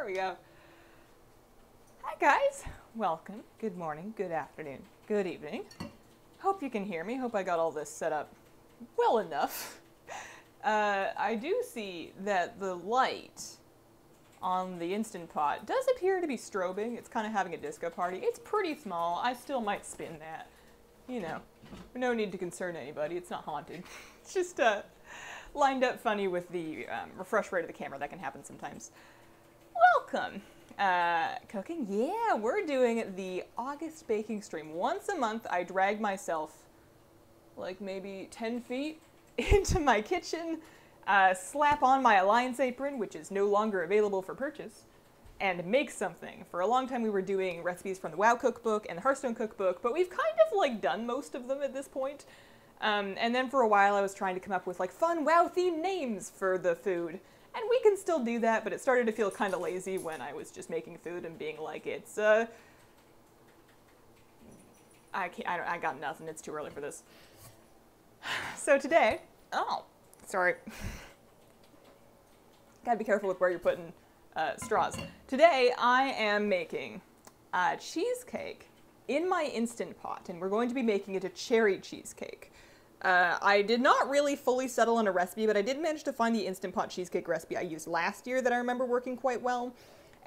There we go. Hi, guys. Welcome. Good morning, good afternoon, good evening. Hope you can hear me. Hope I got all this set up well enough. Uh, I do see that the light on the Instant Pot does appear to be strobing. It's kind of having a disco party. It's pretty small. I still might spin that. You know, no need to concern anybody. It's not haunted. It's just uh, lined up funny with the um, refresh rate of the camera. That can happen sometimes. Welcome. Uh, cooking? Yeah, we're doing the August baking stream. Once a month, I drag myself like maybe 10 feet into my kitchen, uh, slap on my Alliance apron, which is no longer available for purchase, and make something. For a long time, we were doing recipes from the WoW cookbook and the Hearthstone cookbook, but we've kind of like done most of them at this point. Um, and then for a while, I was trying to come up with like fun WoW themed names for the food. And we can still do that, but it started to feel kind of lazy when I was just making food and being like, it's, uh, I can't, I, don't, I got nothing, it's too early for this. So today, oh, sorry. Gotta be careful with where you're putting uh, straws. Today, I am making a cheesecake in my Instant Pot, and we're going to be making it a cherry cheesecake. Uh, I did not really fully settle on a recipe, but I did manage to find the Instant Pot cheesecake recipe I used last year that I remember working quite well.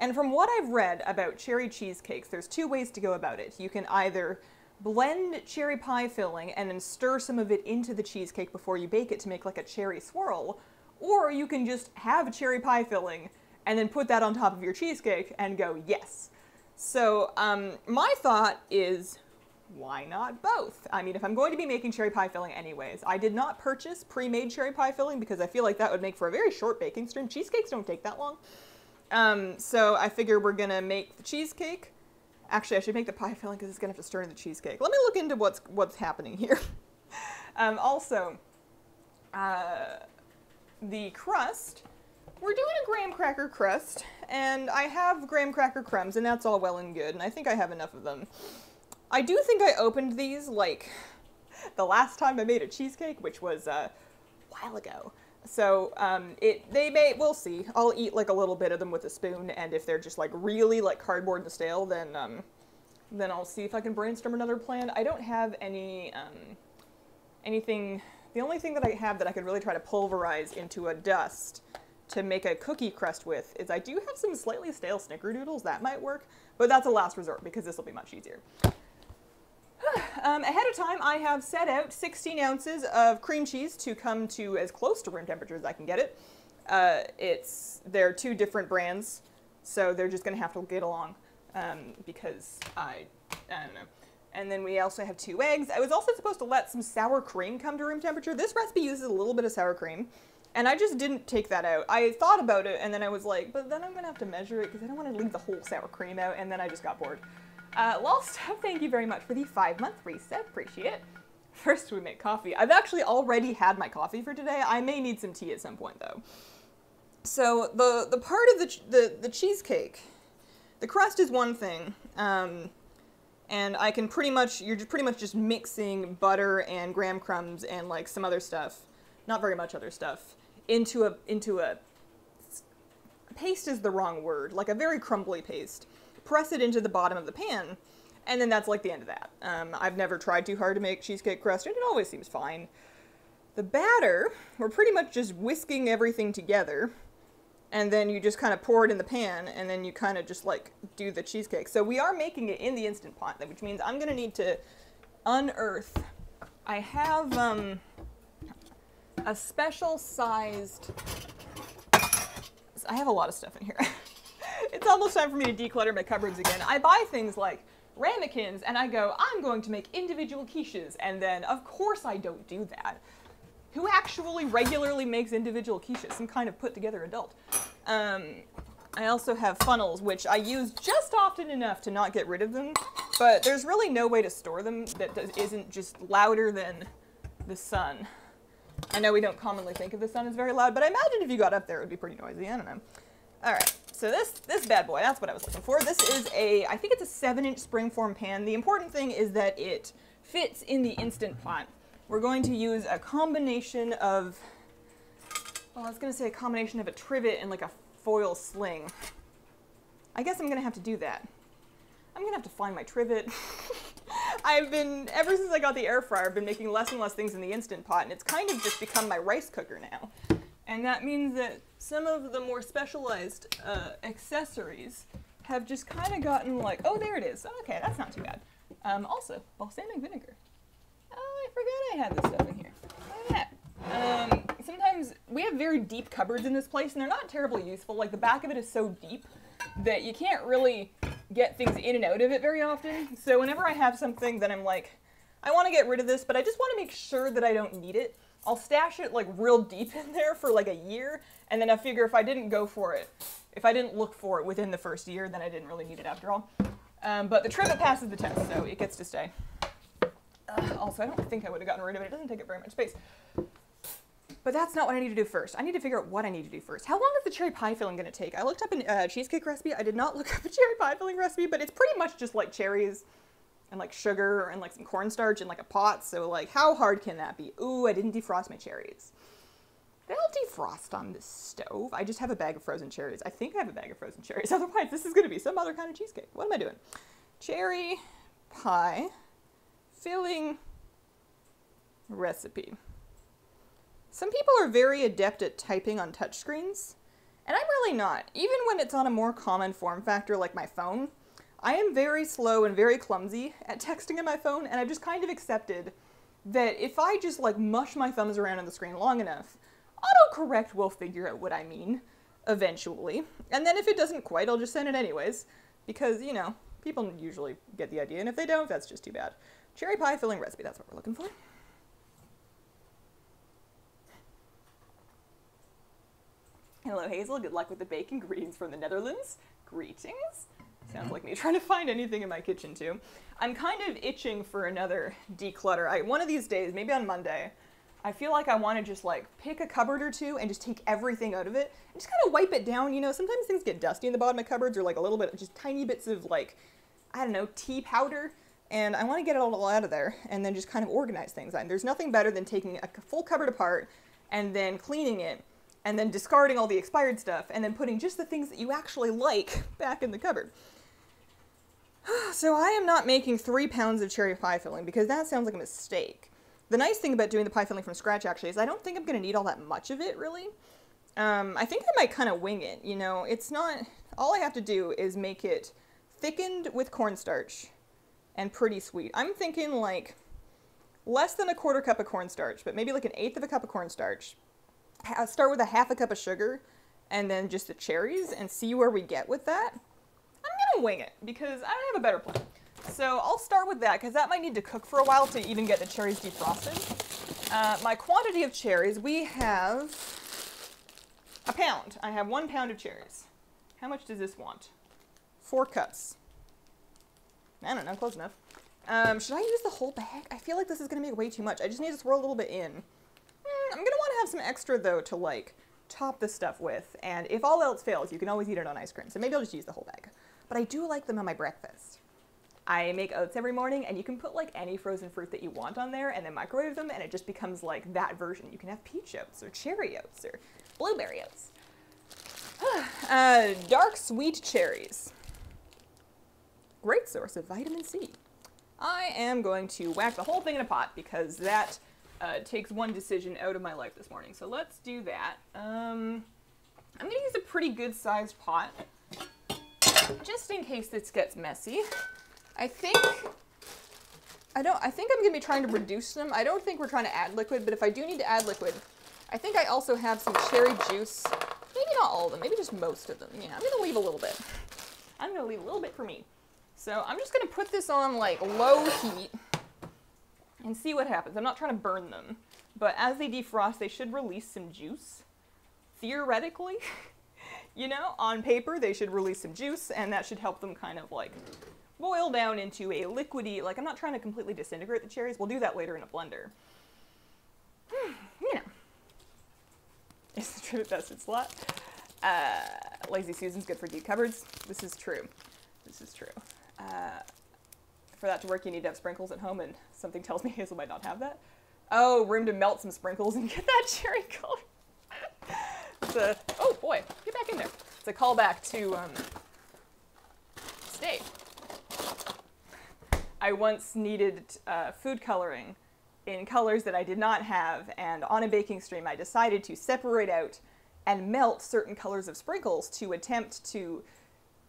And from what I've read about cherry cheesecakes, there's two ways to go about it. You can either blend cherry pie filling and then stir some of it into the cheesecake before you bake it to make like a cherry swirl, or you can just have cherry pie filling and then put that on top of your cheesecake and go, yes. So, um, my thought is why not both? I mean, if I'm going to be making cherry pie filling anyways, I did not purchase pre-made cherry pie filling because I feel like that would make for a very short baking stream. Cheesecakes don't take that long. Um, so I figure we're gonna make the cheesecake. Actually, I should make the pie filling because it's gonna have to stir in the cheesecake. Let me look into what's what's happening here. um, also, uh, the crust. We're doing a graham cracker crust, and I have graham cracker crumbs, and that's all well and good, and I think I have enough of them. I do think I opened these like the last time I made a cheesecake, which was uh, a while ago. So um, it they may we'll see. I'll eat like a little bit of them with a spoon, and if they're just like really like cardboard and stale, then um, then I'll see if I can brainstorm another plan. I don't have any um, anything. The only thing that I have that I could really try to pulverize into a dust to make a cookie crust with is I do have some slightly stale snickerdoodles that might work, but that's a last resort because this will be much easier. Um, ahead of time, I have set out 16 ounces of cream cheese to come to as close to room temperature as I can get it. Uh, it's they're two different brands, so they're just going to have to get along um, because I I don't know. And then we also have two eggs. I was also supposed to let some sour cream come to room temperature. This recipe uses a little bit of sour cream, and I just didn't take that out. I thought about it, and then I was like, but then I'm going to have to measure it because I don't want to leave the whole sour cream out, and then I just got bored. Uh, Lost, thank you very much for the five month resub. Appreciate it. First, we make coffee. I've actually already had my coffee for today. I may need some tea at some point, though. So the the part of the the, the cheesecake, the crust is one thing, um, and I can pretty much you're just pretty much just mixing butter and graham crumbs and like some other stuff, not very much other stuff, into a into a paste is the wrong word, like a very crumbly paste press it into the bottom of the pan, and then that's like the end of that. Um, I've never tried too hard to make cheesecake crust, and it always seems fine. The batter, we're pretty much just whisking everything together, and then you just kind of pour it in the pan, and then you kind of just like do the cheesecake. So we are making it in the Instant Pot, which means I'm gonna need to unearth. I have um, a special sized. I have a lot of stuff in here. it's almost time for me to declutter my cupboards again. I buy things like ramekins and I go, I'm going to make individual quiches, and then of course I don't do that. Who actually regularly makes individual quiches? Some kind of put together adult. Um, I also have funnels, which I use just often enough to not get rid of them, but there's really no way to store them that does, isn't just louder than the sun. I know we don't commonly think of the sun as very loud, but I imagine if you got up there it would be pretty noisy. I don't know. All right, so this this bad boy, that's what I was looking for. This is a, I think it's a seven inch springform pan. The important thing is that it fits in the Instant Pot. We're going to use a combination of, well, I was gonna say a combination of a trivet and like a foil sling. I guess I'm gonna have to do that. I'm gonna have to find my trivet. I've been, ever since I got the air fryer, I've been making less and less things in the Instant Pot, and it's kind of just become my rice cooker now. And that means that some of the more specialized uh, accessories have just kind of gotten like, oh, there it is. Okay, that's not too bad. Um, also, balsamic vinegar. Oh, I forgot I had this stuff in here. Look at that. Um, sometimes we have very deep cupboards in this place, and they're not terribly useful. Like the back of it is so deep that you can't really get things in and out of it very often. So whenever I have something that I'm like, I want to get rid of this, but I just want to make sure that I don't need it, I'll stash it like real deep in there for like a year, and then I figure if I didn't go for it, if I didn't look for it within the first year, then I didn't really need it after all. Um, but the trivet passes the test, so it gets to stay. Uh, also, I don't think I would have gotten rid of it. It doesn't take up very much space. But that's not what I need to do first. I need to figure out what I need to do first. How long is the cherry pie filling going to take? I looked up a uh, cheesecake recipe. I did not look up a cherry pie filling recipe, but it's pretty much just like cherries and like sugar and like some cornstarch in like a pot. So like, how hard can that be? Ooh, I didn't defrost my cherries. They'll defrost on the stove. I just have a bag of frozen cherries. I think I have a bag of frozen cherries. Otherwise, this is going to be some other kind of cheesecake. What am I doing? Cherry pie filling recipe. Some people are very adept at typing on touchscreens, and I'm really not. Even when it's on a more common form factor like my phone, I am very slow and very clumsy at texting on my phone, and I've just kind of accepted that if I just like mush my thumbs around on the screen long enough, autocorrect will figure out what I mean eventually. And then if it doesn't quite, I'll just send it anyways, because, you know, people usually get the idea, and if they don't, that's just too bad. Cherry pie filling recipe, that's what we're looking for. Hello, Hazel. Good luck with the bacon. Greetings from the Netherlands. Greetings. Sounds mm-hmm. like me trying to find anything in my kitchen, too. I'm kind of itching for another declutter. I, one of these days, maybe on Monday, I feel like I want to just like pick a cupboard or two and just take everything out of it and just kind of wipe it down. You know, sometimes things get dusty in the bottom of cupboards or like a little bit, just tiny bits of like, I don't know, tea powder. And I want to get it all out of there and then just kind of organize things. And there's nothing better than taking a full cupboard apart and then cleaning it and then discarding all the expired stuff and then putting just the things that you actually like back in the cupboard. so I am not making three pounds of cherry pie filling because that sounds like a mistake. The nice thing about doing the pie filling from scratch actually is I don't think I'm going to need all that much of it really. Um, I think I might kind of wing it, you know, it's not, all I have to do is make it thickened with cornstarch and pretty sweet. I'm thinking like less than a quarter cup of cornstarch, but maybe like an eighth of a cup of cornstarch. Start with a half a cup of sugar and then just the cherries and see where we get with that. I'm gonna wing it because I don't have a better plan. So I'll start with that because that might need to cook for a while to even get the cherries defrosted. Uh, my quantity of cherries, we have a pound. I have one pound of cherries. How much does this want? Four cups. I don't know, close enough. Um, should I use the whole bag? I feel like this is going to be way too much. I just need to throw a little bit in. Mm, I'm going to want to have some extra, though, to, like, top this stuff with. And if all else fails, you can always eat it on ice cream. So maybe I'll just use the whole bag. But I do like them on my breakfast. I make oats every morning, and you can put like any frozen fruit that you want on there and then microwave them, and it just becomes like that version. You can have peach oats or cherry oats or blueberry oats. uh, dark sweet cherries. Great source of vitamin C. I am going to whack the whole thing in a pot because that uh, takes one decision out of my life this morning. So let's do that. Um, I'm to use a pretty good sized pot just in case this gets messy. I think, I don't, I think I'm gonna be trying to reduce them. I don't think we're trying to add liquid, but if I do need to add liquid, I think I also have some cherry juice. Maybe not all of them, maybe just most of them. Yeah, I'm gonna leave a little bit. I'm gonna leave a little bit for me. So I'm just gonna put this on like low heat and see what happens. I'm not trying to burn them, but as they defrost, they should release some juice, theoretically. you know, on paper, they should release some juice, and that should help them kind of like boil down into a liquidy, like I'm not trying to completely disintegrate the cherries. We'll do that later in a blender. you know. Is the truth best in slot? Uh, Lazy Susan's good for deep cupboards. This is true. This is true. Uh, for that to work, you need to have sprinkles at home, and something tells me Hazel might not have that. Oh, room to melt some sprinkles and get that cherry color. It's a, oh boy, get back in there. It's a callback to um, state. I once needed uh, food coloring in colors that I did not have, and on a baking stream, I decided to separate out and melt certain colors of sprinkles to attempt to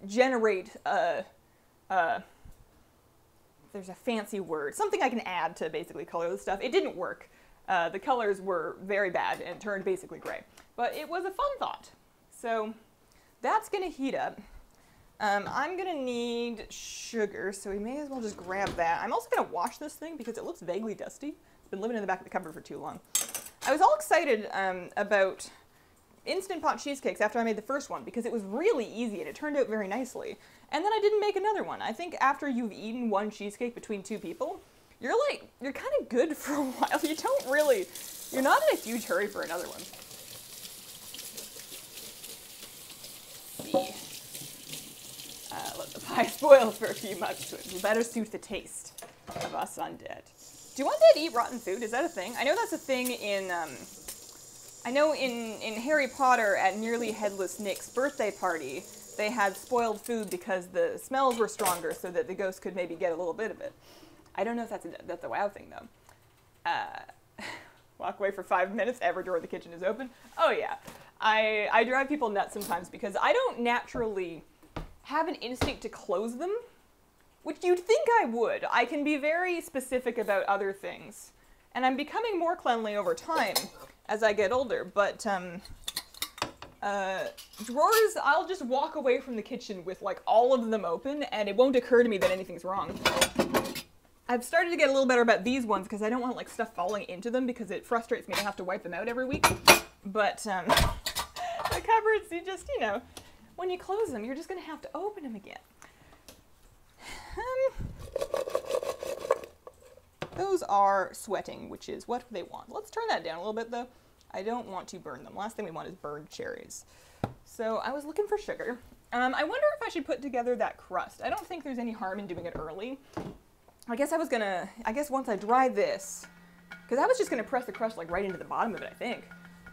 generate a, a there's a fancy word, something I can add to basically color the stuff. It didn't work. Uh, the colors were very bad and turned basically gray, but it was a fun thought. So that's gonna heat up. Um, I'm gonna need sugar, so we may as well just grab that. I'm also gonna wash this thing because it looks vaguely dusty. It's been living in the back of the cupboard for too long. I was all excited um, about Instant Pot cheesecakes after I made the first one because it was really easy and it turned out very nicely. And then I didn't make another one. I think after you've eaten one cheesecake between two people, you're like, you're kind of good for a while. You don't really, you're not in a huge hurry for another one. See. Uh, let the pie spoil for a few months. It will better suit the taste of us undead. Do to eat rotten food? Is that a thing? I know that's a thing in, um, I know in, in Harry Potter at Nearly Headless Nick's birthday party, they had spoiled food because the smells were stronger so that the ghost could maybe get a little bit of it. I don't know if that's a, that's a WoW thing though. Uh, walk away for five minutes, every door of the kitchen is open. Oh yeah. I, I drive people nuts sometimes because I don't naturally have an instinct to close them, which you'd think I would. I can be very specific about other things, and I'm becoming more cleanly over time as I get older, but um, uh, drawers, I'll just walk away from the kitchen with like all of them open, and it won't occur to me that anything's wrong. I've started to get a little better about these ones because I don't want like stuff falling into them because it frustrates me to have to wipe them out every week. But um, cupboards, you just, you know, when you close them, you're just going to have to open them again. Um, those are sweating, which is what they want. Let's turn that down a little bit, though. I don't want to burn them. Last thing we want is burned cherries. So I was looking for sugar. Um, I wonder if I should put together that crust. I don't think there's any harm in doing it early. I guess I was gonna, I guess once I dry this, because I was just gonna press the crust like right into the bottom of it, I think.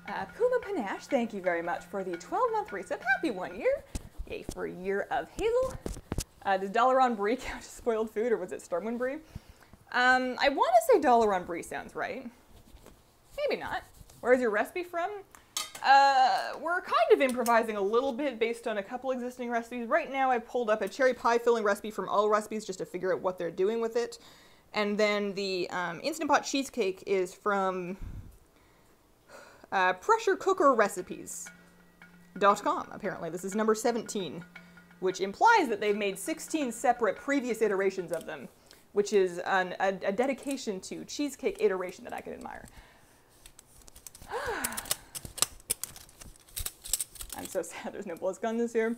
Uh, Puma Panache, thank you very much for the 12 month resub. Happy one year. Yay for a year of Hazel. Uh, does Dalaran Brie count as spoiled food or was it Stormwind Brie? Um, I want to say Dalaran Brie sounds right. Maybe not. Where's your recipe from? Uh, we're kind of improvising a little bit based on a couple existing recipes. Right now I've pulled up a cherry pie filling recipe from All Recipes just to figure out what they're doing with it. And then the um, Instant Pot cheesecake is from uh, pressurecookerrecipes.com, apparently. This is number 17, which implies that they've made 16 separate previous iterations of them, which is an, a, a dedication to cheesecake iteration that I can admire. I'm so sad there's no BlizzCon this year.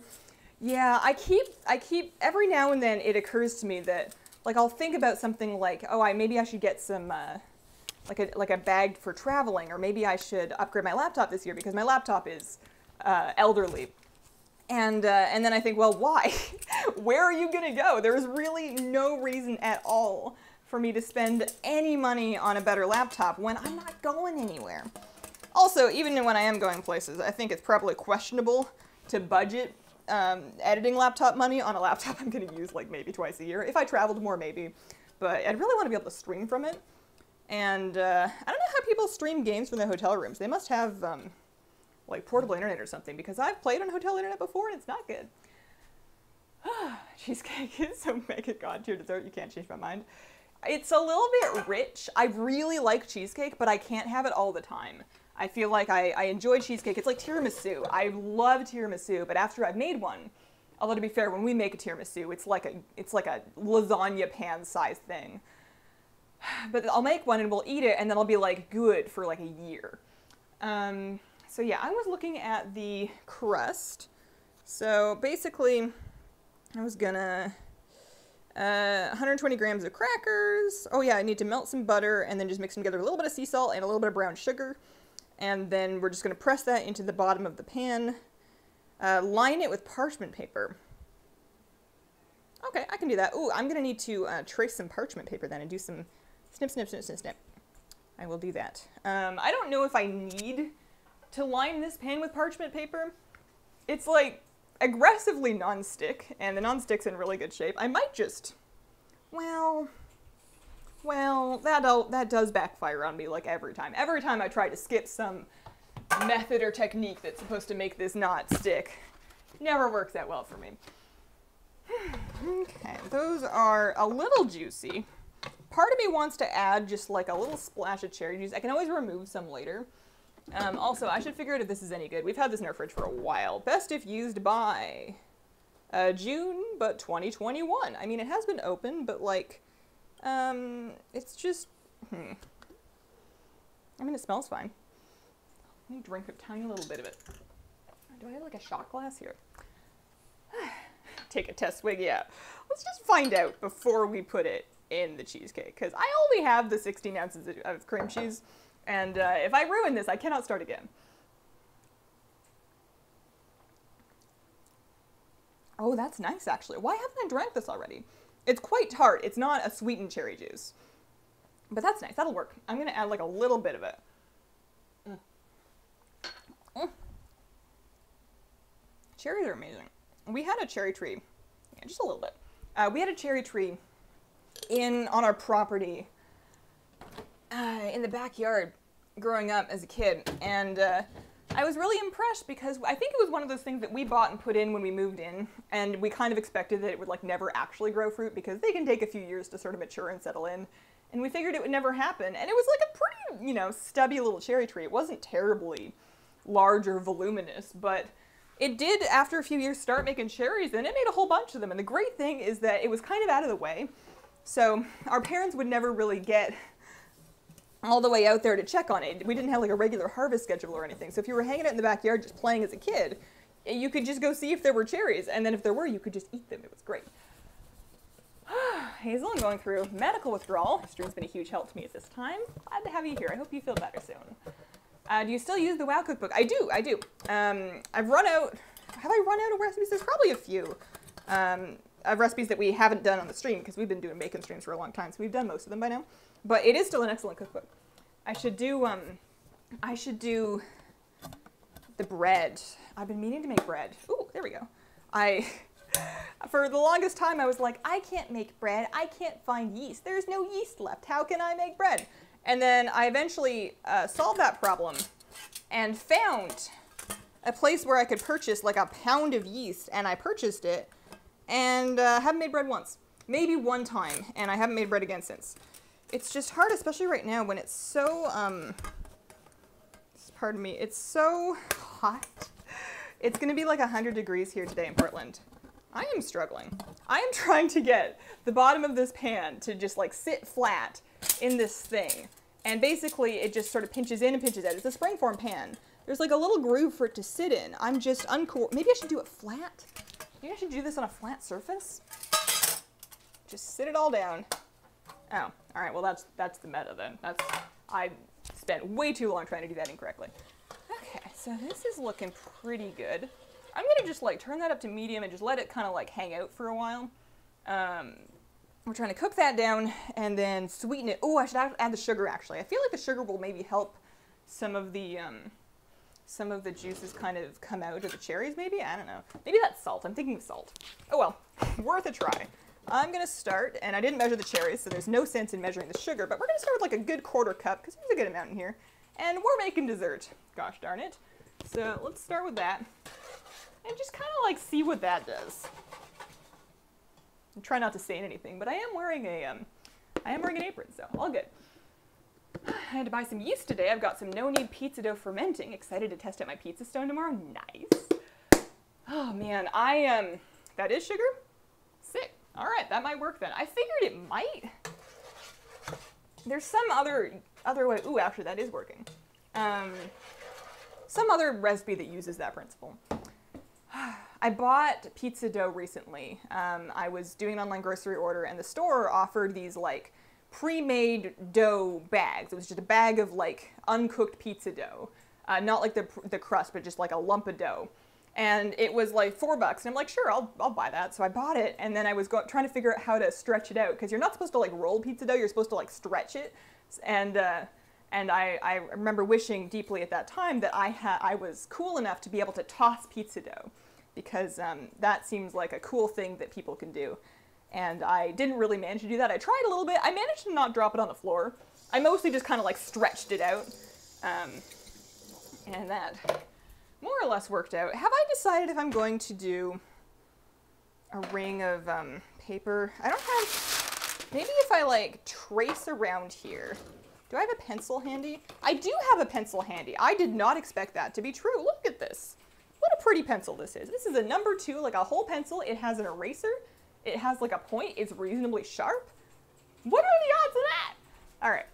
Yeah, I keep, I keep, every now and then it occurs to me that, like, I'll think about something like, oh, I maybe I should get some, uh, like a like a bag for traveling, or maybe I should upgrade my laptop this year because my laptop is uh, elderly. And uh, and then I think, well, why? Where are you gonna go? There's really no reason at all for me to spend any money on a better laptop when I'm not going anywhere. Also, even when I am going places, I think it's probably questionable to budget um, editing laptop money on a laptop I'm to use like maybe twice a year. If I traveled more, maybe. But I'd really want to be able to stream from it. And uh, I don't know how people stream games from their hotel rooms. They must have um, like portable internet or something because I've played on hotel internet before and it's not good. Cheesecake is so mega god tier dessert. You can't change my mind. It's a little bit rich. I really like cheesecake, but I can't have it all the time. I feel like I, I enjoy cheesecake. It's like tiramisu. I love tiramisu, but after I've made one, although to be fair, when we make a tiramisu, it's like a it's like a lasagna pan size thing but I'll make one and we'll eat it and then I'll be like good for like a year. Um, so yeah, I was looking at the crust. So basically, I was gonna uh, 120 grams of crackers. Oh yeah, I need to melt some butter and then just mix them together a little bit of sea salt and a little bit of brown sugar. And then we're just gonna press that into the bottom of the pan. Uh, line it with parchment paper. Okay, I can do that. Ooh, I'm gonna need to uh, trace some parchment paper then and do some Snip, snip, snip, snip, snip. I will do that. Um, I don't know if I need to line this pan with parchment paper. It's like, aggressively non-stick, and the non-stick's in really good shape. I might just, well, well, that that does backfire on me like every time. Every time I try to skip some method or technique that's supposed to make this not stick, never works that well for me. okay, those are a little juicy. Part of me wants to add just like a little splash of cherry juice. I can always remove some later. Um, also, I should figure out if this is any good. We've had this in our fridge for a while. Best if used by uh, June, but 2021. I mean, it has been open, but like, um, it's just, hmm. I mean, it smells fine. Let me drink a tiny little bit of it. Do I have like a shot glass here? Take a test swig, yeah. Let's just find out before we put it in the cheesecake, because I only have the 16 ounces of cream cheese, and uh, if I ruin this, I cannot start again. Oh, that's nice, actually. Why haven't I drank this already? It's quite tart. It's not a sweetened cherry juice. But that's nice. That'll work. I'm going to add like a little bit of it. Mm. Mm. Cherries are amazing. We had a cherry tree, yeah, just a little bit. Uh, we had a cherry tree in on our property uh, in the backyard growing up as a kid, and uh, I was really impressed because I think it was one of those things that we bought and put in when we moved in, and we kind of expected that it would like never actually grow fruit because they can take a few years to sort of mature and settle in. And we figured it would never happen, and it was like a pretty, you know, stubby little cherry tree. It wasn't terribly large or voluminous, but it did after a few years start making cherries, and it made a whole bunch of them. And the great thing is that it was kind of out of the way, so our parents would never really get all the way out there to check on it. We didn't have like a regular harvest schedule or anything. So if you were hanging out in the backyard just playing as a kid, you could just go see if there were cherries, and then if there were, you could just eat them. It was great. Hazel, I'm going through medical withdrawal. Stream's been a huge help to me at this time. Glad to have you here. I hope you feel better soon. Uh, do you still use the WoW cookbook? I do, I do. Um, I've run out. Have I run out of recipes? There's probably a few um, recipes that we haven't done on the stream because we've been doing bacon streams for a long time, so we've done most of them by now. But it is still an excellent cookbook. I should do, um, I should do the bread. I've been meaning to make bread. Ooh, there we go. I, for the longest time, I was like, I can't make bread. I can't find yeast. There's no yeast left. How can I make bread? And then I eventually uh, solved that problem and found a place where I could purchase like a pound of yeast, and I purchased it and uh, haven't made bread once. Maybe one time, and I haven't made bread again since it's just hard, especially right now when it's so, um, pardon me, it's so hot. It's gonna be like 100 degrees here today in Portland. I am struggling. I am trying to get the bottom of this pan to just like sit flat in this thing. And basically it just sort of pinches in and pinches out. It's a springform pan. There's like a little groove for it to sit in. I'm just uncool. Maybe I should do it flat. I should do this on a flat surface. Just sit it all down. Oh, all right. Well, that's that's the meta then. That's I spent way too long trying to do that incorrectly. Okay, so this is looking pretty good. I'm gonna just like turn that up to medium and just let it kind of like hang out for a while. Um, we're trying to cook that down and then sweeten it. Oh, I should add the sugar actually. I feel like the sugar will maybe help some of the um, some of the juices kind of come out of the cherries maybe. I don't know. Maybe that's salt. I'm thinking salt. Oh well, worth a try. I'm gonna start, and I didn't measure the cherries, so there's no sense in measuring the sugar, but we're gonna start with like a good quarter cup, because there's a good amount in here. And we're making dessert, gosh darn it. So let's start with that, and just kind of like see what that does. And try not to say anything, but I am wearing a, um, I am wearing an apron, so all good. I had to buy some yeast today. I've got some no-knead pizza dough fermenting. Excited to test out my pizza stone tomorrow. Nice. Oh man, I, um, that is sugar? Sick. All right, that might work then. I figured it might. There's some other other way. Ooh, actually, that is working. Um, some other recipe that uses that principle. I bought pizza dough recently. Um, I was doing an online grocery order, and the store offered these like pre-made dough bags. It was just a bag of like uncooked pizza dough, uh, not like the the crust, but just like a lump of dough. And it was like four bucks. And i'm like sure i'll, I'll buy that. So i bought it. And then i was trying to figure out how to stretch it out because you're not supposed to like roll pizza dough. You're supposed to like stretch it. And uh, and I, I remember wishing deeply at that time that I had I was cool enough to be able to toss pizza dough because um, that seems like a cool thing that people can do. And I didn't really manage to do that. I tried a little bit. I managed to not drop it on the floor. I mostly just kind of like stretched it out. Um, and that more or less worked out. Have I decided if I'm going to do a ring of um, paper? I don't have, maybe if I like trace around here. Do I have a pencil handy? I do have a pencil handy. I did not expect that to be true. Look at this. What a pretty pencil this is. This is a number two, like a whole pencil. It has an eraser. It has like a point. It's reasonably sharp. What are the odds of that? All right.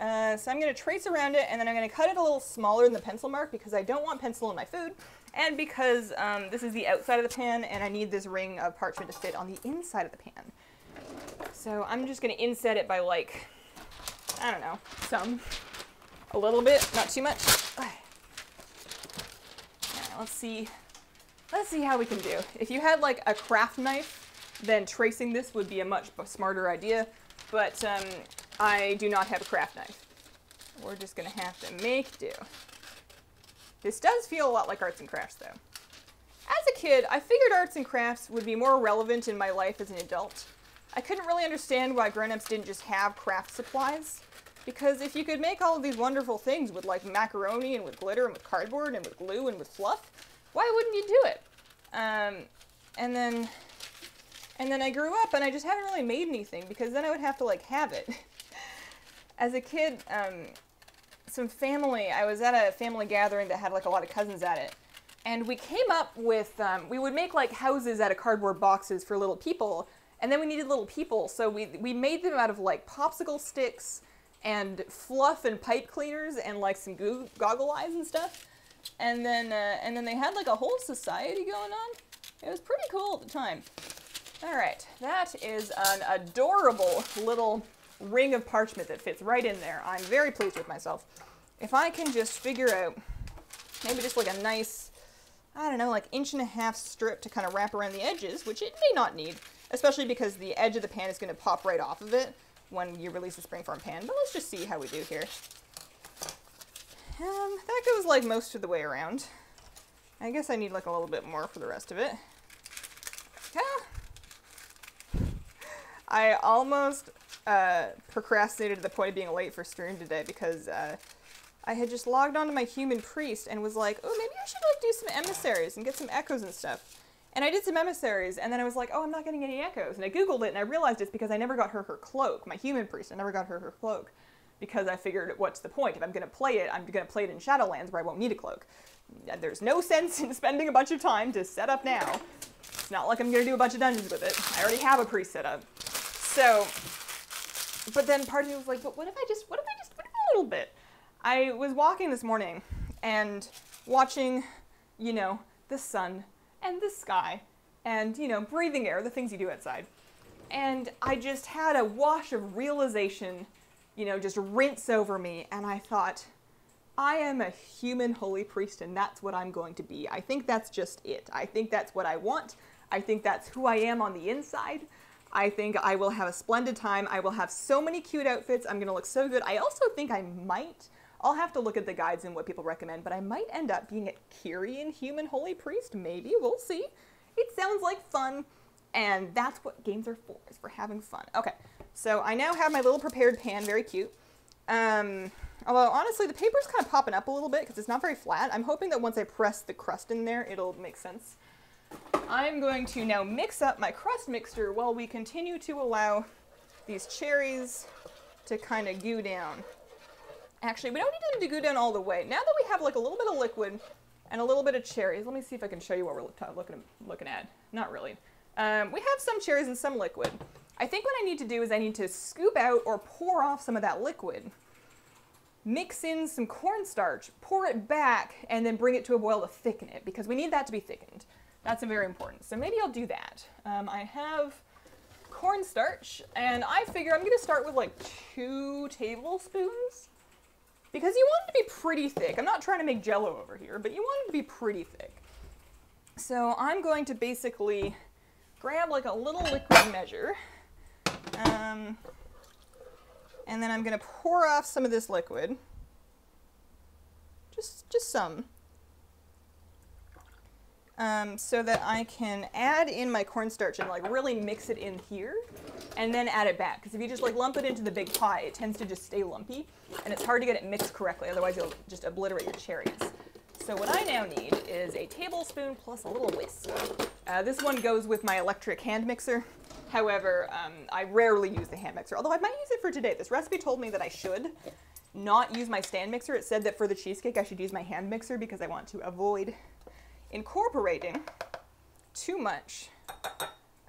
Uh, so I'm going to trace around it, and then I'm going to cut it a little smaller than the pencil mark because I don't want pencil in my food, and because um, this is the outside of the pan, and I need this ring of parchment to fit on the inside of the pan. So I'm just going to inset it by like, I don't know, some, a little bit, not too much. Right, let's see, let's see how we can do. If you had like a craft knife, then tracing this would be a much smarter idea, but um, I do not have a craft knife. We're just gonna have to make do. This does feel a lot like arts and crafts though. As a kid, I figured arts and crafts would be more relevant in my life as an adult. I couldn't really understand why grown-ups didn't just have craft supplies. Because if you could make all of these wonderful things with like macaroni and with glitter and with cardboard and with glue and with fluff, why wouldn't you do it? Um, and then, and then I grew up and I just haven't really made anything because then I would have to like have it. as a kid, um, some family, I was at a family gathering that had like a lot of cousins at it. And we came up with, um, we would make like houses out of cardboard boxes for little people. And then we needed little people. So we, we made them out of like popsicle sticks and fluff and pipe cleaners and like some goo- goggle eyes and stuff. And then, uh, and then they had like a whole society going on. It was pretty cool at the time. All right, that is an adorable little ring of parchment that fits right in there. I'm very pleased with myself. If I can just figure out maybe just like a nice, I don't know, like inch and a half strip to kind of wrap around the edges, which it may not need, especially because the edge of the pan is going to pop right off of it when you release the springform pan. But let's just see how we do here. Um, that goes like most of the way around. I guess I need like a little bit more for the rest of it. Yeah. I almost uh, procrastinated to the point of being late for stream today because uh, I had just logged onto my human priest and was like, oh, maybe I should like do some emissaries and get some echoes and stuff. And I did some emissaries, and then I was like, oh, I'm not getting any echoes. And I googled it, and I realized it's because I never got her her cloak. My human priest, I never got her her cloak because I figured, what's the point? If I'm going to play it, I'm going to play it in Shadowlands where I won't need a cloak. There's no sense in spending a bunch of time to set up now. It's not like I'm going to do a bunch of dungeons with it. I already have a priest set up. So but then part of me was like, but what if I just, what if I just put a little bit? I was walking this morning and watching, you know, the sun and the sky and, you know, breathing air, the things you do outside. And I just had a wash of realization, you know, just rinse over me. And I thought, I am a human holy priest and that's what I'm going to be. I think that's just it. I think that's what I want. I think that's who I am on the inside. I think I will have a splendid time. I will have so many cute outfits. I'm gonna look so good. I also think I might, I'll have to look at the guides and what people recommend, but I might end up being a Kyrian human holy priest. Maybe, we'll see. It sounds like fun, and that's what games are for, is for having fun. Okay, so I now have my little prepared pan, very cute. Um, although honestly, the paper's kind of popping up a little bit because it's not very flat. I'm hoping that once I press the crust in there, it'll make sense. I'm going to now mix up my crust mixture while we continue to allow these cherries to kind of goo down. Actually, we don't need them to goo down all the way. Now that we have like a little bit of liquid and a little bit of cherries, let me see if I can show you what we're looking, looking at. Not really. Um, we have some cherries and some liquid. I think what I need to do is I need to scoop out or pour off some of that liquid, mix in some cornstarch, pour it back, and then bring it to a boil to thicken it because we need that to be thickened. That's very important. So maybe I'll do that. Um, I have cornstarch, and I figure I'm going to start with like two tablespoons because you want it to be pretty thick. I'm not trying to make jello over here, but you want it to be pretty thick. So I'm going to basically grab like a little liquid measure, um, and then I'm going to pour off some of this liquid, just just some. Um, so that I can add in my cornstarch and like really mix it in here and then add it back. Because if you just like lump it into the big pie, it tends to just stay lumpy and it's hard to get it mixed correctly. Otherwise you'll just obliterate your cherries. So what I now need is a tablespoon plus a little whisk. Uh, this one goes with my electric hand mixer. However, um, I rarely use the hand mixer, although I might use it for today. This recipe told me that I should not use my stand mixer. It said that for the cheesecake I should use my hand mixer because I want to avoid incorporating too much.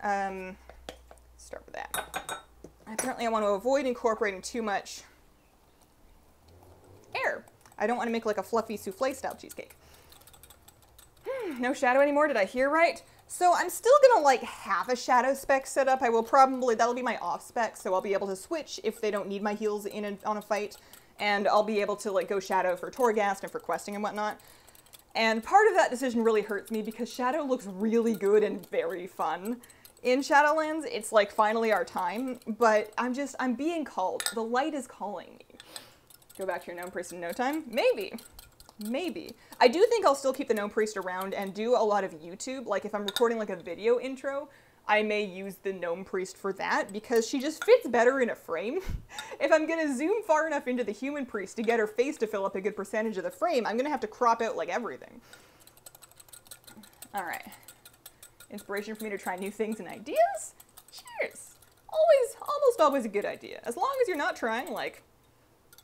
Um, start with that. Apparently I want to avoid incorporating too much air. I don't want to make like a fluffy souffle style cheesecake. Hmm, no shadow anymore, did I hear right? So I'm still gonna like have a shadow spec set up. I will probably, that'll be my off spec, so I'll be able to switch if they don't need my heals in a, on a fight, and I'll be able to like go shadow for Torghast and for questing and whatnot. And part of that decision really hurts me because Shadow looks really good and very fun. In Shadowlands, it's like finally our time, but I'm just, I'm being called. The light is calling me. Go back to your Gnome Priest in no time? Maybe. Maybe. I do think I'll still keep the Gnome Priest around and do a lot of YouTube. Like if I'm recording like a video intro, I may use the Gnome Priest for that because she just fits better in a frame. if I'm gonna zoom far enough into the Human Priest to get her face to fill up a good percentage of the frame, I'm gonna have to crop out like everything. All right. Inspiration for me to try new things and ideas? Cheers. Always, almost always a good idea. As long as you're not trying like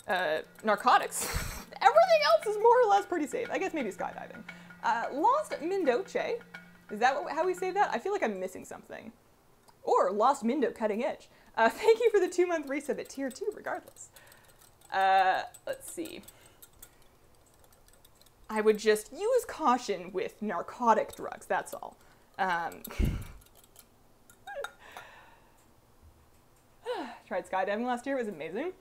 uh, narcotics. Everything else is more or less pretty safe. I guess maybe skydiving. Uh, Lost Mindoche is that how we say that? I feel like I'm missing something. Or Lost Mindo Cutting Edge. Uh, thank you for the two month resub at tier two, regardless. Uh, let's see. I would just use caution with narcotic drugs, that's all. Um, tried skydiving last year, it was amazing.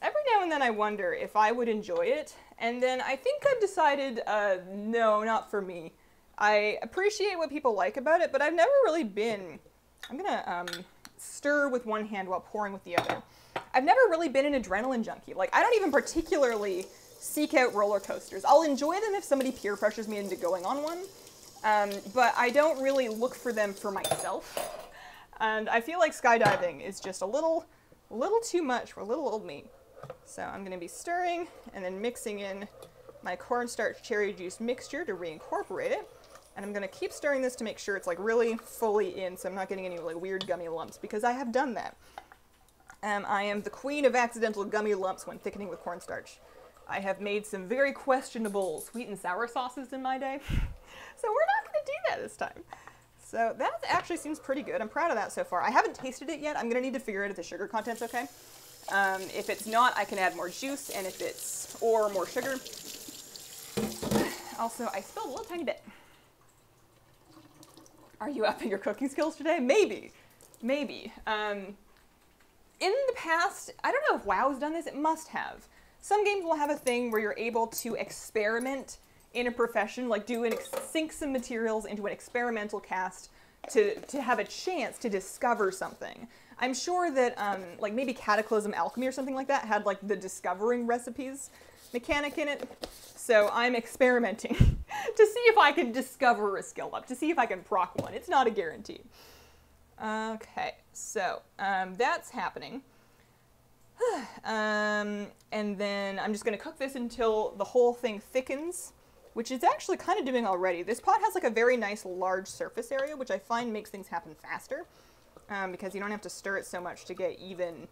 Every now and then I wonder if I would enjoy it, and then I think I've decided, uh, no, not for me. I appreciate what people like about it, but I've never really been. I'm gonna um, stir with one hand while pouring with the other. I've never really been an adrenaline junkie. Like, I don't even particularly seek out roller coasters. I'll enjoy them if somebody peer pressures me into going on one, um, but I don't really look for them for myself. And I feel like skydiving is just a little, little too much for a little old me. So I'm gonna be stirring and then mixing in my cornstarch cherry juice mixture to reincorporate it. And I'm gonna keep stirring this to make sure it's like really fully in so I'm not getting any like weird gummy lumps because I have done that. Um, I am the queen of accidental gummy lumps when thickening with cornstarch. I have made some very questionable sweet and sour sauces in my day. so we're not gonna do that this time. So that actually seems pretty good. I'm proud of that so far. I haven't tasted it yet. I'm gonna need to figure out if the sugar content's okay. Um, if it's not, I can add more juice, and if it's, or more sugar. Also, I spilled a little tiny bit. Are you upping your cooking skills today? Maybe. Maybe. Um, in the past, I don't know if WoW's done this, it must have. Some games will have a thing where you're able to experiment in a profession, like do an sink some materials into an experimental cast to, to have a chance to discover something. I'm sure that um, like maybe Cataclysm Alchemy or something like that had like the discovering recipes mechanic in it. So I'm experimenting to see if I can discover a skill up, to see if I can proc one. It's not a guarantee. Okay, so um, that's happening. um, and then I'm just going to cook this until the whole thing thickens, which it's actually kind of doing already. This pot has like a very nice large surface area, which I find makes things happen faster um, because you don't have to stir it so much to get even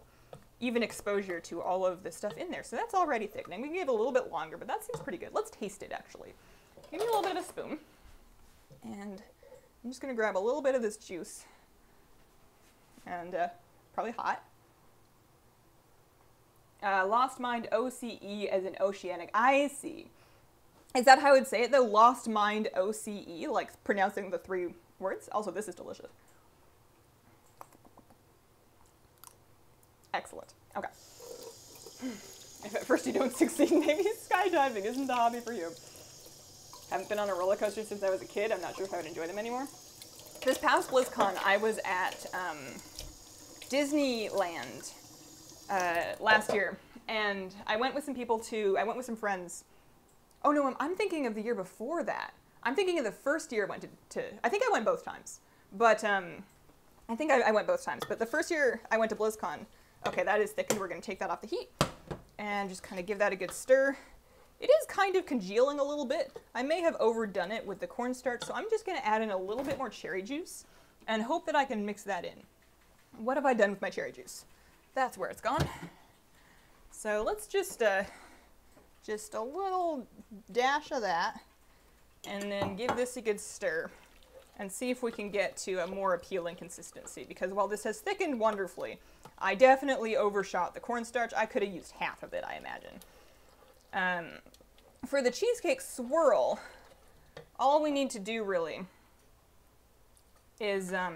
even exposure to all of the stuff in there. So that's already thickening. We can give it a little bit longer, but that seems pretty good. Let's taste it, actually. Give me a little bit of a spoon. And I'm just to grab a little bit of this juice. And uh, probably hot. Uh, Lost Mind OCE as an oceanic. I see. Is that how I would say it, though? Lost Mind OCE, like pronouncing the three words? Also, this is delicious. Excellent. Okay. If at first you don't succeed, maybe skydiving isn't the hobby for you. Haven't been on a roller coaster since I was a kid. I'm not sure if I would enjoy them anymore. This past BlizzCon, I was at um, Disneyland uh, last year, and I went with some people to. I went with some friends. Oh no, I'm, I'm thinking of the year before that. I'm thinking of the first year I went to, to I think I went both times, but um, I think I, I went both times. But the first year I went to BlizzCon, okay, that is thickened. We're going to take that off the heat and just kind of give that a good stir. It is kind of congealing a little bit. I may have overdone it with the cornstarch, so I'm just going to add in a little bit more cherry juice and hope that I can mix that in. What have I done with my cherry juice? That's where it's gone. So let's just, uh, just a little dash of that and then give this a good stir and see if we can get to a more appealing consistency because while this has thickened wonderfully, I definitely overshot the cornstarch. I could have used half of it, I imagine. Um, for the cheesecake swirl, all we need to do really is, um,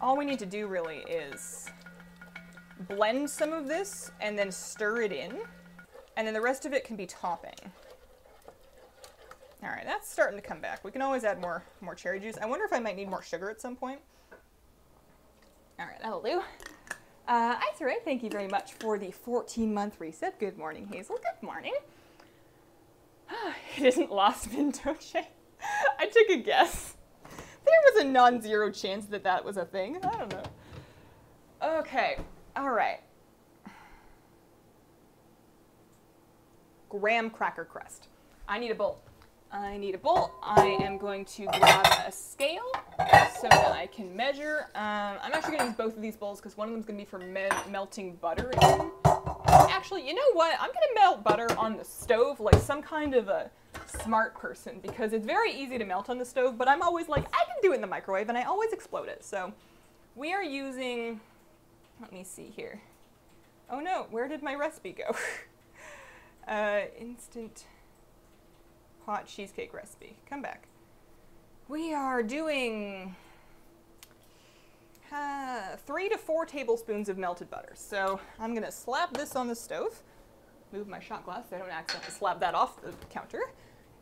all we need to do really is blend some of this and then stir it in, and then the rest of it can be topping. All right, that's starting to come back. We can always add more, more cherry juice. I wonder if I might need more sugar at some point. All right, that'll do. Uh, Isare, thank you very much for the 14-month resub. Good morning, Hazel. Good morning. it isn't Lost Mintoche. I took a guess. There was a non-zero chance that that was a thing. I don't know. Okay, all right. Graham cracker crust. I need a bowl. I need a bowl. I am going to grab a scale so that I can measure. Um, I'm actually going to use both of these bowls because one of them is going to be for me melting butter in. Actually, you know what? I'm going to melt butter on the stove like some kind of a smart person because it's very easy to melt on the stove, but I'm always like, I can do it in the microwave, and I always explode it. So we are using, let me see here. Oh no, where did my recipe go? uh, instant Pot cheesecake recipe. Come back. We are doing uh, three to four tablespoons of melted butter. So I'm gonna slap this on the stove, move my shot glass so I don't accidentally slap that off the counter.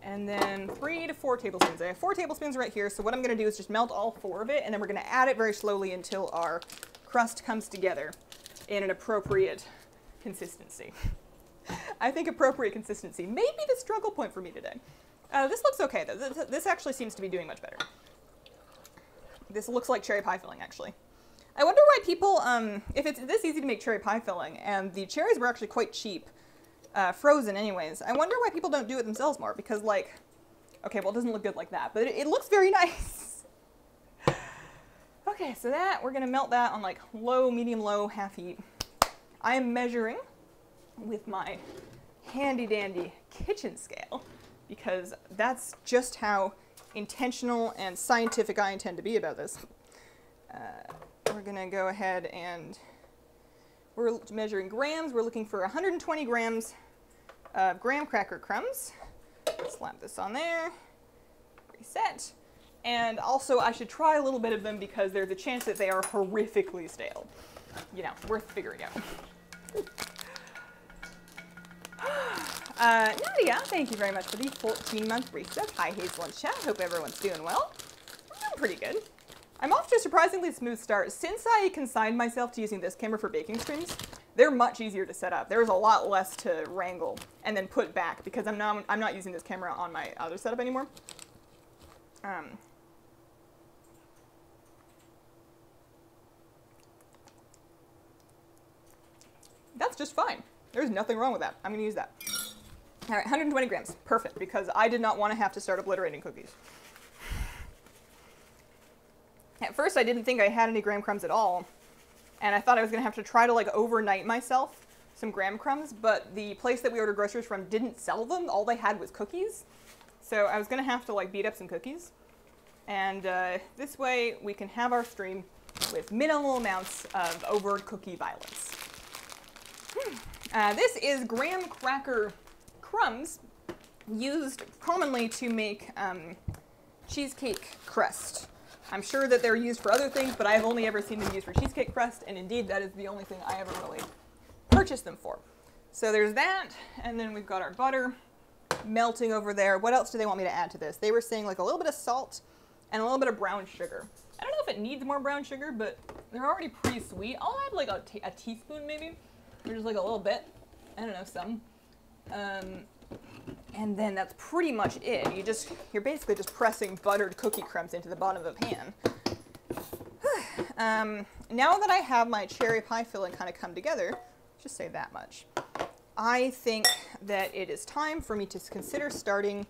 And then three to four tablespoons. I have four tablespoons right here. So what I'm gonna do is just melt all four of it and then we're gonna add it very slowly until our crust comes together in an appropriate consistency. I think appropriate consistency may be the struggle point for me today. Uh, this looks okay, though. This, this actually seems to be doing much better. This looks like cherry pie filling, actually. I wonder why people, um, if it's this easy to make cherry pie filling, and the cherries were actually quite cheap, uh, frozen anyways, I wonder why people don't do it themselves more, because, like, okay, well, it doesn't look good like that, but it, it looks very nice. okay, so that, we're gonna melt that on, like, low, medium, low, half heat. I am measuring with my handy dandy kitchen scale because that's just how intentional and scientific I intend to be about this. Uh, we're gonna go ahead and we're measuring grams. We're looking for 120 grams of graham cracker crumbs. Slap this on there, reset. And also I should try a little bit of them because there's a chance that they are horrifically stale. You know, worth figuring out. Uh, Nadia, thank you very much for the 14-month resub. Hi, Hazel and chat. Hope everyone's doing well. I'm doing pretty good. I'm off to a surprisingly smooth start. Since I consigned myself to using this camera for baking streams, they're much easier to set up. There's a lot less to wrangle and then put back because I'm not, I'm not using this camera on my other setup anymore. Um, that's just fine. There's nothing wrong with that. I'm going to use that. All right, 120 grams. Perfect, because I did not want to have to start obliterating cookies. At first, I didn't think I had any graham crumbs at all, and I thought I was going to have to try to like overnight myself some graham crumbs, but the place that we ordered groceries from didn't sell them. All they had was cookies. So I was going to have to like beat up some cookies. And uh, this way we can have our stream with minimal amounts of overt cookie violence. Hmm. Uh, this is graham cracker crumbs used commonly to make um, cheesecake crust. I'm sure that they're used for other things, but I've only ever seen them used for cheesecake crust, and indeed that is the only thing I ever really purchased them for. So there's that, and then we've got our butter melting over there. What else do they want me to add to this? They were saying like a little bit of salt and a little bit of brown sugar. I don't know if it needs more brown sugar, but they're already pretty sweet. I'll add like a, a teaspoon maybe, or just like a little bit. I don't know, some. Um, And then that's pretty much it. You just, you're basically just pressing buttered cookie crumbs into the bottom of a pan. um, now that I have my cherry pie filling kind of come together, just say that much. I think that it is time for me to consider starting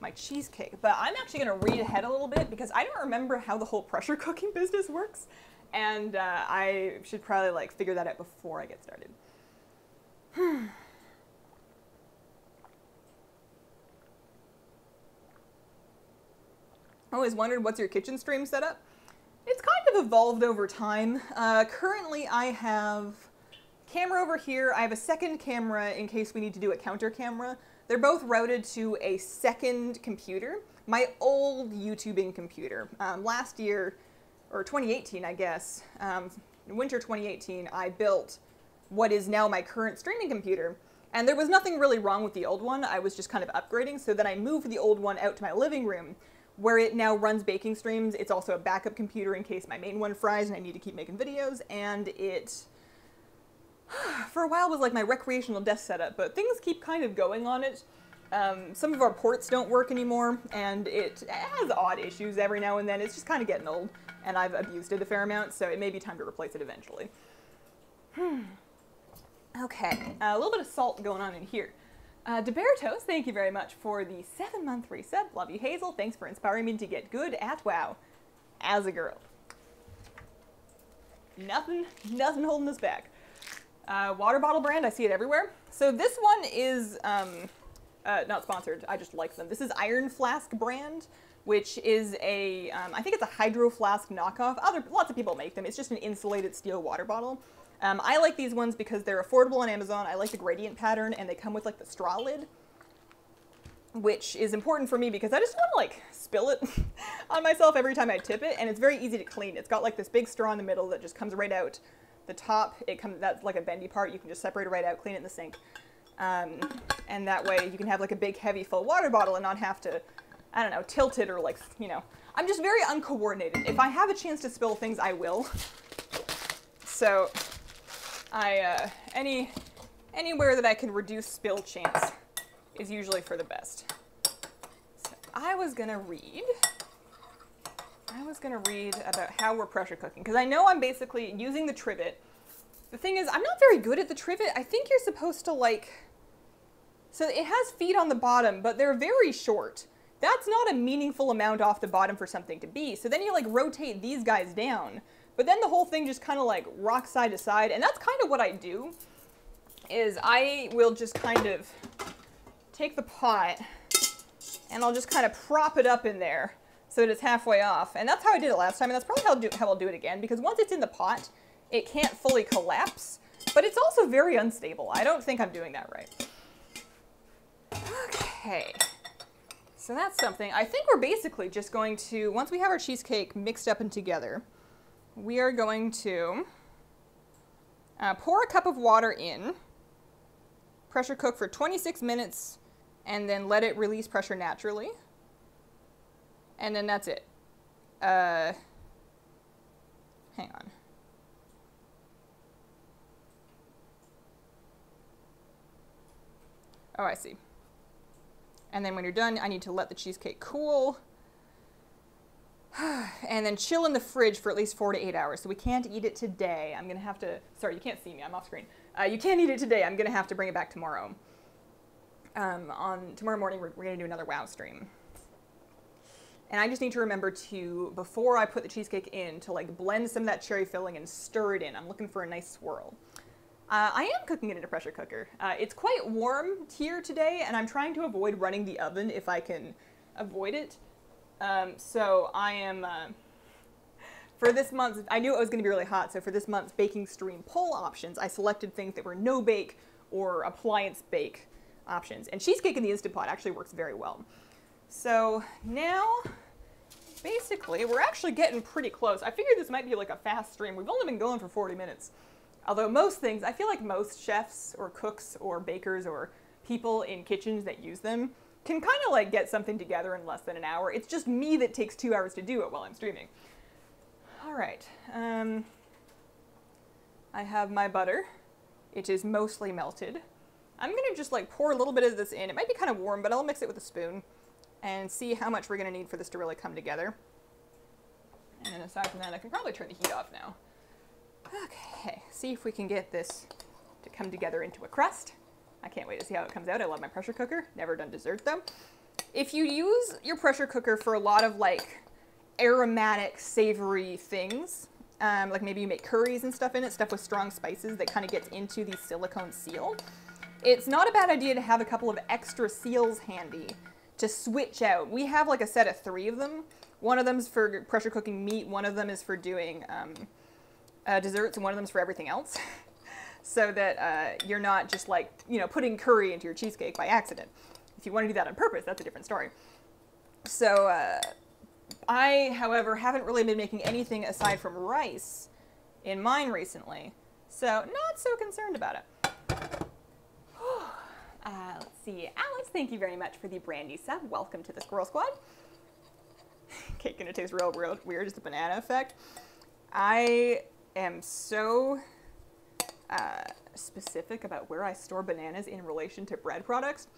my cheesecake. But I'm actually going to read ahead a little bit because I don't remember how the whole pressure cooking business works. And uh, I should probably like figure that out before I get started. always wondered what's your kitchen stream setup? It's kind of evolved over time. Uh, currently, I have camera over here. I have a second camera in case we need to do a counter camera. They're both routed to a second computer, my old YouTubing computer. Um, last year, or 2018, I guess, um, winter 2018, I built what is now my current streaming computer. And there was nothing really wrong with the old one. I was just kind of upgrading. So then I moved the old one out to my living room where it now runs baking streams. It's also a backup computer in case my main one fries and I need to keep making videos. And it, for a while, was like my recreational desk setup, but things keep kind of going on it. Um, some of our ports don't work anymore, and it has odd issues every now and then. It's just kind of getting old, and I've abused it a fair amount, so it may be time to replace it eventually. Hmm. okay, uh, a little bit of salt going on in here. Uh, thank you very much for the seven month resub. Love you, Hazel. Thanks for inspiring me to get good at WoW as a girl. Nothing, nothing holding us back. Uh, water bottle brand, I see it everywhere. So this one is um, uh, not sponsored. I just like them. This is Iron Flask brand, which is a um, I think it's a Hydro Flask knockoff. Other lots of people make them. It's just an insulated steel water bottle. Um, I like these ones because they're affordable on Amazon. I like the gradient pattern and they come with like the straw lid, which is important for me because I just want to like spill it on myself every time I tip it and it's very easy to clean. It's got like this big straw in the middle that just comes right out. The top, it comes, that's like a bendy part. You can just separate it right out, clean it in the sink. Um, and that way you can have like a big heavy full water bottle and not have to, I don't know, tilt it or like, you know. I'm just very uncoordinated. If I have a chance to spill things, I will. So I uh, any anywhere that I can reduce spill chance is usually for the best. So I was gonna read. I was gonna read about how we're pressure cooking because I know I'm basically using the trivet. The thing is, I'm not very good at the trivet. I think you're supposed to like. So it has feet on the bottom, but they're very short. That's not a meaningful amount off the bottom for something to be. So then you like rotate these guys down. But then the whole thing just kind of like rocks side to side, and that's kind of what I do, is I will just kind of take the pot and I'll just kind of prop it up in there so that it's halfway off. And that's how I did it last time, and that's probably how I'll do, how I'll do it again, because once it's in the pot, it can't fully collapse, but it's also very unstable. I don't think I'm doing that right. Okay. So that's something. I think we're basically just going to, once we have our cheesecake mixed up and together, we are going to uh, pour a cup of water in, pressure cook for 26 minutes, and then let it release pressure naturally. And then that's it. Uh, hang on. Oh, I see. And then when you're done, I need to let the cheesecake cool. and then chill in the fridge for at least four to eight hours. So we can't eat it today. I'm gonna have to. Sorry, you can't see me. I'm off screen. Uh, you can't eat it today. I'm gonna have to bring it back tomorrow. Um, on tomorrow morning, we're, we're gonna do another WoW stream. And I just need to remember to before I put the cheesecake in to like blend some of that cherry filling and stir it in. I'm looking for a nice swirl. Uh, I am cooking it in a pressure cooker. Uh, it's quite warm here today, and I'm trying to avoid running the oven if I can avoid it. Um, so I am, uh, for this month, I knew it was going to be really hot, so for this month's baking stream poll options, I selected things that were no bake or appliance bake options. And cheesecake in the Instant Pot actually works very well. So now, basically, we're actually getting pretty close. I figured this might be like a fast stream. We've only been going for 40 minutes. Although most things, I feel like most chefs or cooks or bakers or people in kitchens that use them can kind of like get something together in less than an hour. It's just me that takes two hours to do it while I'm streaming. All right. Um, I have my butter. It is mostly melted. I'm gonna just like pour a little bit of this in. It might be kind of warm, but I'll mix it with a spoon and see how much we're gonna need for this to really come together. And then aside from that, I can probably turn the heat off now. Okay, see if we can get this to come together into a crust. I can't wait to see how it comes out. I love my pressure cooker. Never done dessert though. If you use your pressure cooker for a lot of like aromatic, savory things, um, like maybe you make curries and stuff in it, stuff with strong spices that kind of gets into the silicone seal, it's not a bad idea to have a couple of extra seals handy to switch out. We have like a set of three of them. One of them is for pressure cooking meat, one of them is for doing um, uh, desserts, and one of them's for everything else. so that uh, you're not just like, you know, putting curry into your cheesecake by accident. If you want to do that on purpose, that's a different story. So uh, I, however, haven't really been making anything aside from rice in mine recently. So not so concerned about it. uh, let's see. Alice, thank you very much for the brandy sub. Welcome to the Squirrel Squad. Cake gonna taste real, real weird. It's the banana effect. I am so uh, specific about where I store bananas in relation to bread products.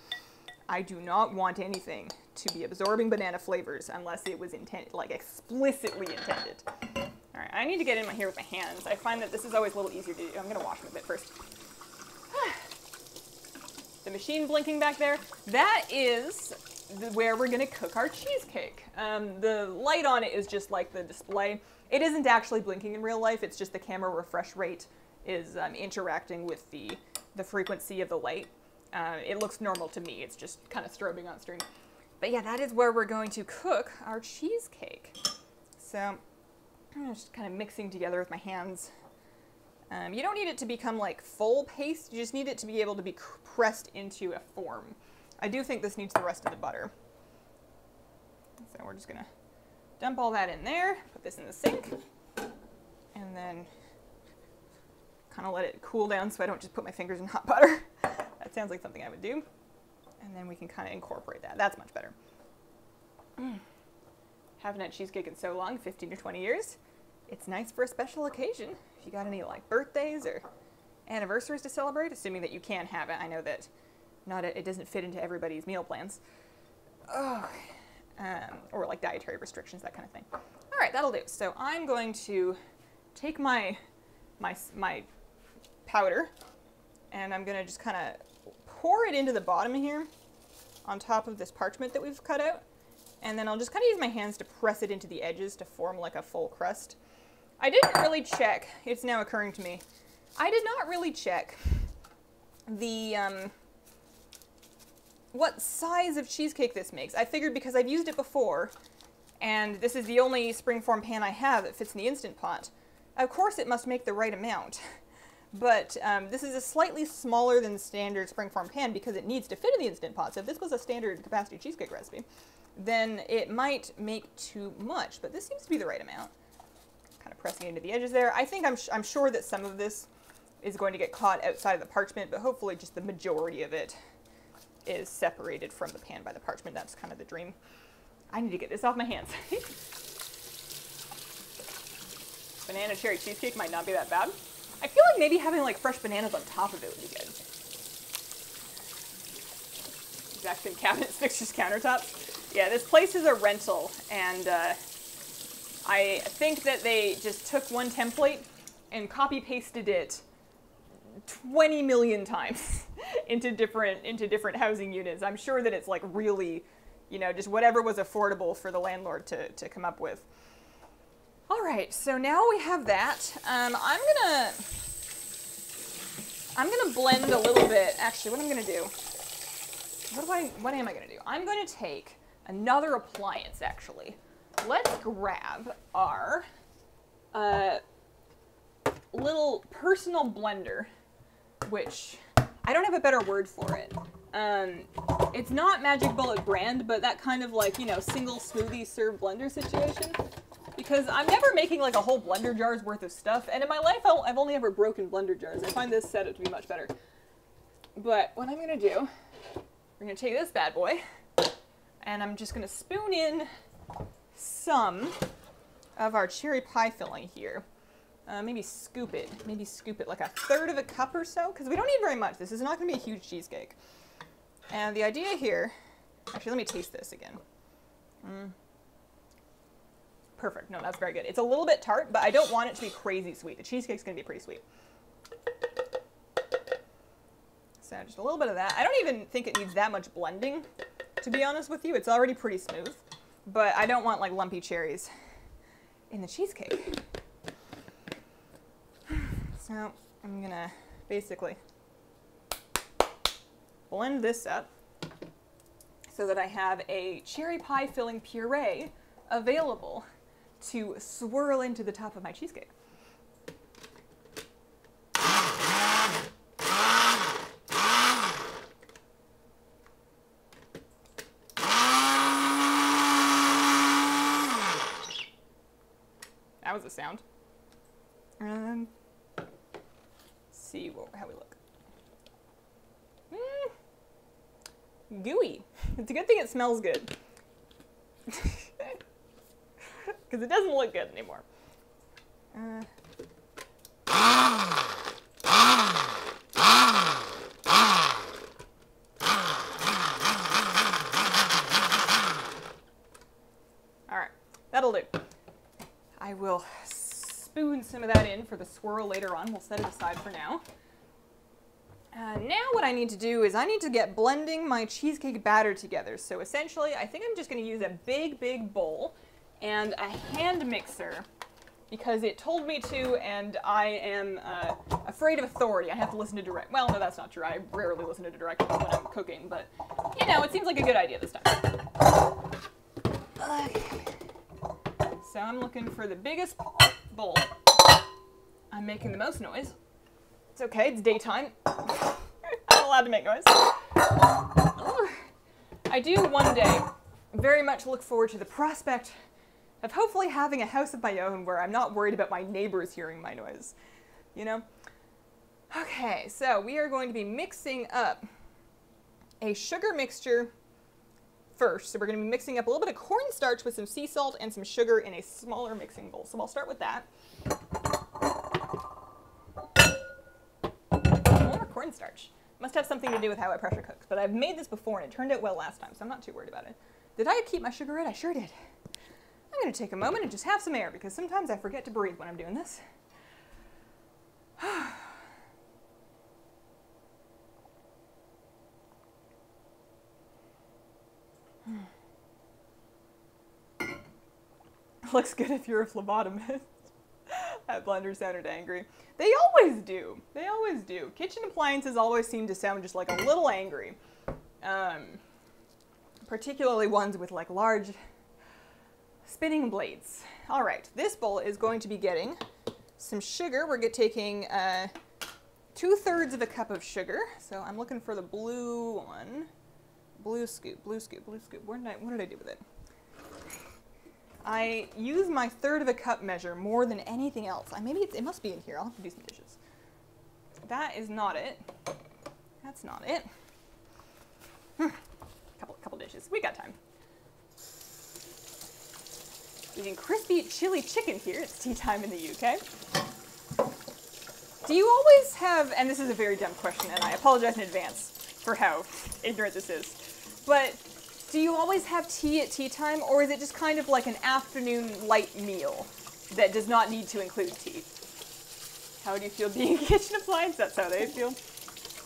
I do not want anything to be absorbing banana flavors unless it was intended, like explicitly intended. All right, I need to get in here with my hands. I find that this is always a little easier to do. I'm gonna wash them a bit first. the machine blinking back there, that is the, where we're gonna cook our cheesecake. Um, the light on it is just like the display. It isn't actually blinking in real life, it's just the camera refresh rate is um, interacting with the, the frequency of the light. Uh, it looks normal to me, it's just kind of strobing on stream. But yeah, that is where we're going to cook our cheesecake. So I'm just kind of mixing together with my hands. Um, you don't need it to become like full paste, you just need it to be able to be pressed into a form. I do think this needs the rest of the butter. So we're just gonna dump all that in there, put this in the sink, and then kind of let it cool down so I don't just put my fingers in hot butter. that sounds like something I would do. And then we can kind of incorporate that. That's much better. Mm. Haven't had cheesecake in so long, 15 or 20 years. It's nice for a special occasion. If you got any like birthdays or anniversaries to celebrate, assuming that you can have it. I know that not a, it doesn't fit into everybody's meal plans. Oh, um, or like dietary restrictions, that kind of thing. All right, that'll do. So I'm going to take my my my powder, and I'm gonna just kind of pour it into the bottom here, on top of this parchment that we've cut out, and then I'll just kind of use my hands to press it into the edges to form like a full crust. I didn't really check. It's now occurring to me. I did not really check the um, what size of cheesecake this makes. I figured because I've used it before, and this is the only springform pan I have that fits in the Instant Pot, of course it must make the right amount. But um, this is a slightly smaller than standard springform pan because it needs to fit in the Instant Pot. So if this was a standard capacity cheesecake recipe, then it might make too much. But this seems to be the right amount. Kind of pressing into the edges there. I think I'm, I'm sure that some of this is going to get caught outside of the parchment, but hopefully just the majority of it is separated from the pan by the parchment. That's kind of the dream. I need to get this off my hands. Banana cherry cheesecake might not be that bad. I feel like maybe having like fresh bananas on top of it would be good. Exact cabinets, fixtures, countertops. Yeah, this place is a rental, and uh, I think that they just took one template and copy pasted it 20 million times into different into different housing units. I'm sure that it's like really, you know, just whatever was affordable for the landlord to, to come up with. All right, so now we have that. Um, I'm gonna I'm gonna blend a little bit. Actually, what I'm gonna do? What do I? What am I gonna do? I'm to take another appliance. Actually, let's grab our uh, little personal blender which I don't have a better word for it. Um, it's not Magic Bullet brand, but that kind of like, you know, single smoothie serve blender situation. Because I'm never making like a whole blender jar's worth of stuff, and in my life I've only ever broken blender jars. I find this setup to be much better. But what I'm gonna do, we're gonna take this bad boy, and I'm just gonna spoon in some of our cherry pie filling here. Uh, maybe scoop it. Maybe scoop it like a third of a cup or so, because we don't need very much. This is not to be a huge cheesecake. And the idea here, actually, let me taste this again. Mm. Perfect. No, that's very good. It's a little bit tart, but I don't want it to be crazy sweet. The cheesecake's going to be pretty sweet. So just a little bit of that. I don't even think it needs that much blending, to be honest with you. It's already pretty smooth, but I don't want like lumpy cherries in the cheesecake. So I'm gonna basically blend this up so that I have a cherry pie filling puree available to swirl into the top of my cheesecake. That was a sound. Um, see what, how we look. Mm, gooey. It's a good thing it smells good. Because it doesn't look good anymore. Uh, all right, that'll do. I will spoon some of that in for the swirl later on. We'll set it aside for now. Uh, now what I need to do is I need to get blending my cheesecake batter together. So essentially, I think I'm just going to use a big, big bowl and a hand mixer because it told me to and I am uh, afraid of authority. I have to listen to direct. Well, no, that's not true. I rarely listen to directions when I'm cooking, but you know, it seems like a good idea this time. Okay. So I'm looking for the biggest bowl. I'm making the most noise. It's okay, it's daytime. I'm allowed to make noise. I do one day very much look forward to the prospect of hopefully having a house of my own where I'm not worried about my neighbors hearing my noise. You know? Okay, so we are going to be mixing up a sugar mixture first. So we're going to be mixing up a little bit of cornstarch with some sea salt and some sugar in a smaller mixing bowl. So I'll start with that. More cornstarch. Must have something to do with how I pressure cooked. But I've made this before and it turned out well last time, so I'm not too worried about it. Did I keep my sugar in? I sure did. Going to take a moment and just have some air because sometimes I forget to breathe when I'm doing this. Looks good if you're a phlebotomist. that blender sounded angry. They always do. They always do. Kitchen appliances always seem to sound just like a little angry. Um, particularly ones with like large spinning blades. All right, this bowl is going to be getting some sugar. We're taking uh, two thirds of a cup of sugar. So I'm looking for the blue one. Blue scoop, blue scoop, blue scoop. Where did I, what did I do with it? I use my third of a cup measure more than anything else. I, maybe it must be in here. I'll have to do some dishes. That is not it. That's not it. Hmm. Couple, couple dishes. We got time. Eating crispy chili chicken here. It's tea time in the UK. Do you always have, and this is a very dumb question, and I apologize in advance for how ignorant this is, but do you always have tea at tea time, or is it just kind of like an afternoon light meal that does not need to include tea? How do you feel being a kitchen appliance? That's how they feel.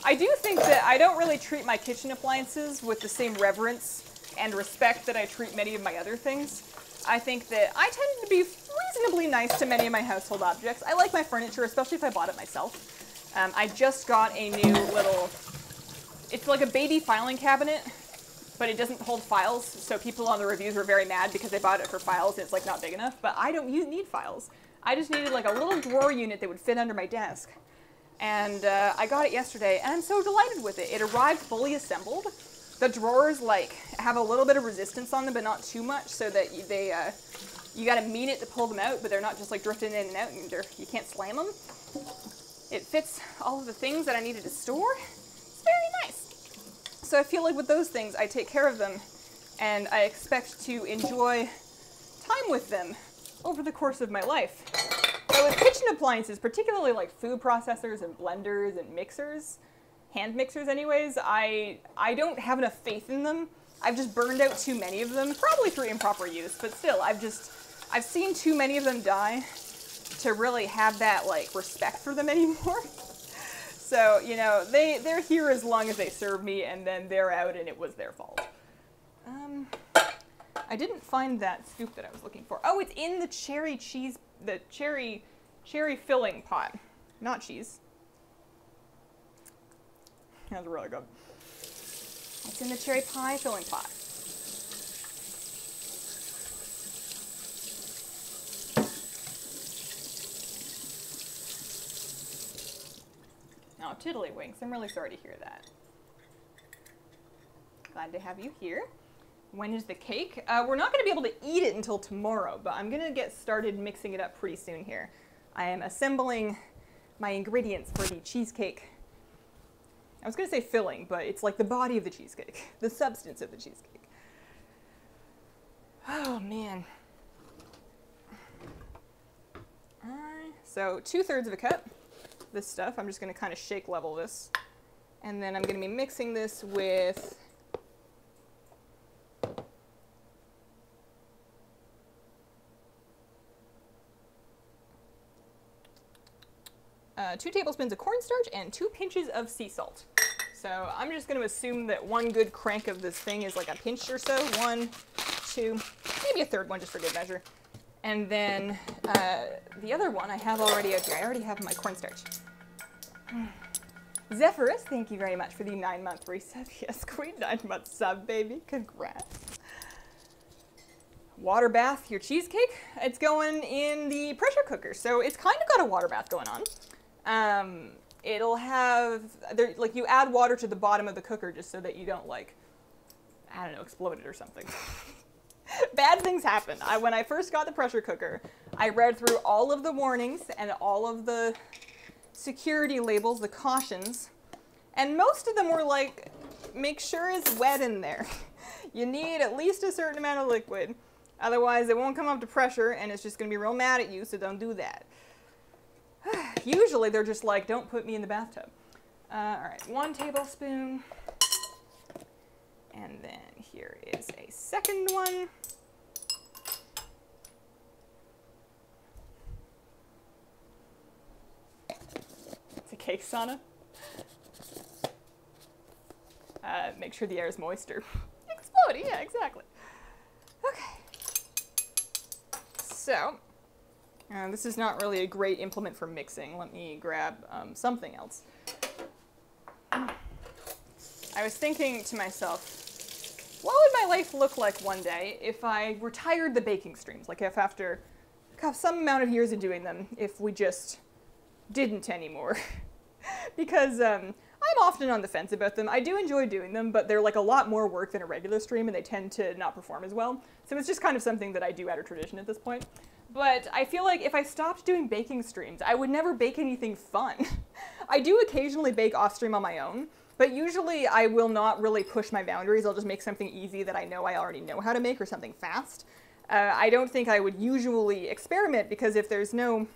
I do think that I don't really treat my kitchen appliances with the same reverence and respect that I treat many of my other things. I think that I tend to be reasonably nice to many of my household objects. I like my furniture, especially if I bought it myself. Um, I just got a new little, it's like a baby filing cabinet but it doesn't hold files. So people on the reviews were very mad because they bought it for files and it's like not big enough. But I don't need files. I just needed like a little drawer unit that would fit under my desk. And uh, I got it yesterday and I'm so delighted with it. It arrived fully assembled. The drawers like have a little bit of resistance on them, but not too much so that you, they, uh, you gotta mean it to pull them out, but they're not just like drifting in and out and you can't slam them. It fits all of the things that I needed to store. It's very nice. So I feel like with those things, I take care of them and I expect to enjoy time with them over the course of my life. But with kitchen appliances, particularly like food processors and blenders and mixers, hand mixers anyways, I I don't have enough faith in them. I've just burned out too many of them, probably through improper use, but still, I've just I've seen too many of them die to really have that like respect for them anymore. so, you know, they they're here as long as they serve me and then they're out and it was their fault. Um I didn't find that scoop that I was looking for. Oh, it's in the cherry cheese the cherry cherry filling pot, not cheese. That's really good. It's in the cherry pie filling pot. Oh, tiddlywinks. I'm really sorry to hear that. Glad to have you here. When is the cake? Uh, we're not going to be able to eat it until tomorrow, but I'm going to get started mixing it up pretty soon here. I am assembling my ingredients for the cheesecake. I was going to say filling, but it's like the body of the cheesecake, the substance of the cheesecake. Oh, man. So two thirds of a cup, this stuff. I'm just going to kind of shake level this. And then I'm going to be mixing this with uh, two tablespoons of cornstarch and two pinches of sea salt. So I'm just going to assume that one good crank of this thing is like a pinch or so. One, two, maybe a third one just for good measure. And then uh, the other one I have already out here. I already have my cornstarch. Zephyrus, thank you very much for the nine month resub. Yes, queen nine month sub, baby. Congrats. Water bath your cheesecake. It's going in the pressure cooker. So it's kind of got a water bath going on. Um, it'll have, there, like you add water to the bottom of the cooker just so that you don't like, I don't know, explode it or something. Bad things happen. I, when I first got the pressure cooker, I read through all of the warnings and all of the security labels, the cautions, and most of them were like, make sure it's wet in there. you need at least a certain amount of liquid. Otherwise, it won't come up to pressure and it's just going to be real mad at you, so don't do that. Usually they're just like, don't put me in the bathtub. Uh, all right, one tablespoon. And then here is a second one. It's a cake sauna. Uh, make sure the air is moister. Explode, yeah, exactly. Okay. So, uh, this is not really a great implement for mixing. Let me grab um, something else. I was thinking to myself, what would my life look like one day if I retired the baking streams? Like if after some amount of years of doing them, if we just didn't anymore. because um, I'm often on the fence about them. I do enjoy doing them, but they're like a lot more work than a regular stream and they tend to not perform as well. So it's just kind of something that I do out of tradition at this point. But I feel like if I stopped doing baking streams, I would never bake anything fun. I do occasionally bake off stream on my own, but usually I will not really push my boundaries. I'll just make something easy that I know I already know how to make or something fast. Uh, I don't think I would usually experiment because if there's no,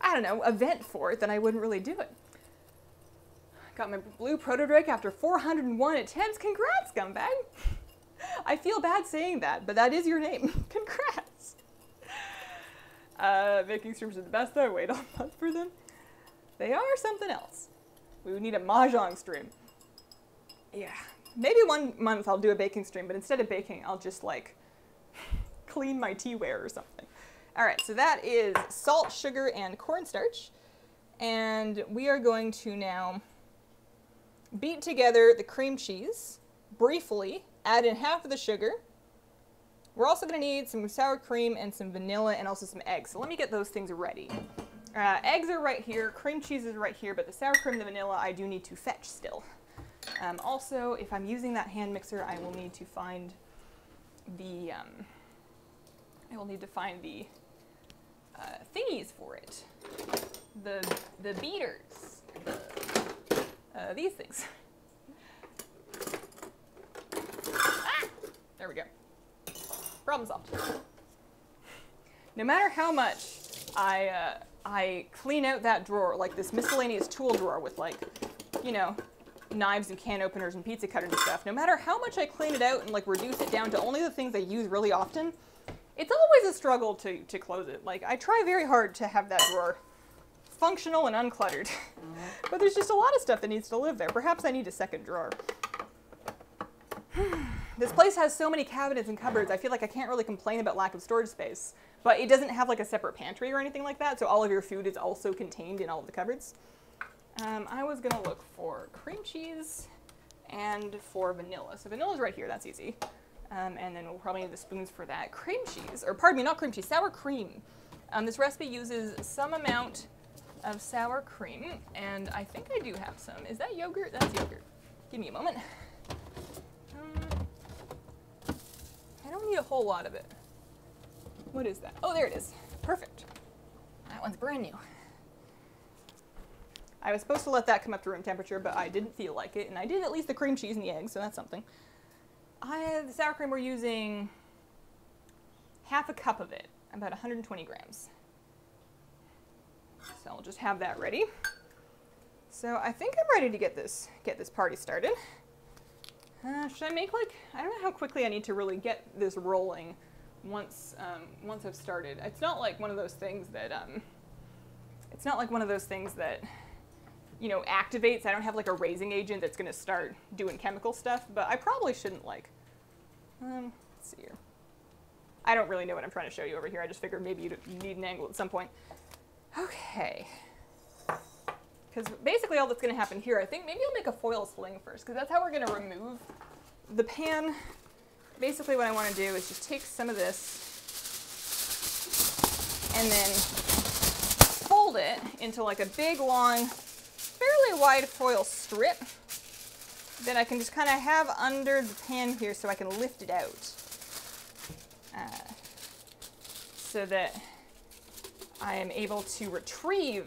I don't know, event for it, then I wouldn't really do it. Got my blue proto Drake after 401 attempts. Congrats, scumbag! I feel bad saying that, but that is your name. Congrats! Uh, making streams are the best though. Wait a month for them. They are something else. We would need a mahjong stream. Yeah. Maybe one month I'll do a baking stream, but instead of baking, I'll just like clean my teaware or something. All right, so that is salt, sugar, and cornstarch. And we are going to now beat together the cream cheese briefly, add in half of the sugar, we're also going to need some sour cream and some vanilla and also some eggs. So let me get those things ready. Uh, eggs are right here, cream cheese is right here, but the sour cream and the vanilla I do need to fetch still. Um, also, if I'm using that hand mixer, I will need to find the, um, I will need to find the uh, thingies for it. The, the beaters. Uh, these things. ah! There we go. Problem solved. No matter how much I, uh, I clean out that drawer, like this miscellaneous tool drawer with like, you know, knives and can openers and pizza cutters and stuff, no matter how much I clean it out and like reduce it down to only the things I use really often, it's always a struggle to, to close it. Like I try very hard to have that drawer functional and uncluttered, but there's just a lot of stuff that needs to live there. Perhaps I need a second drawer. this place has so many cabinets and cupboards, I feel like I can't really complain about lack of storage space, but it doesn't have like a separate pantry or anything like that, so all of your food is also contained in all of the cupboards. Um, I was gonna look for cream cheese and for vanilla. So vanilla's right here, that's easy. Um, and then we'll probably need the spoons for that. Cream cheese, or pardon me, not cream cheese, sour cream. Um, this recipe uses some amount of sour cream, and I think I do have some. Is that yogurt? That's yogurt. Give me a moment. Um, A whole lot of it. What is that? Oh, there it is. Perfect. That one's brand new. I was supposed to let that come up to room temperature, but I didn't feel like it, and I did at least the cream cheese and the eggs, so that's something. I, the sour cream, we're using half a cup of it, about 120 grams. So I'll just have that ready. So I think I'm ready to get this get this party started. Uh, should I make like I don't know how quickly I need to really get this rolling once um, once I've started. It's not like one of those things that um, it's not like one of those things that you know activates. I don't have like a raising agent that's going to start doing chemical stuff, but I probably shouldn't like. Um, let's see here. I don't really know what I'm trying to show you over here. I just figured maybe you need an angle at some point. Okay. Because basically all that's going to happen here, I think maybe I'll make a foil sling first, because that's how we're going to remove the pan. Basically what I want to do is just take some of this and then fold it into like a big, long, fairly wide foil strip that I can just kind of have under the pan here so I can lift it out. Uh, so that I am able to retrieve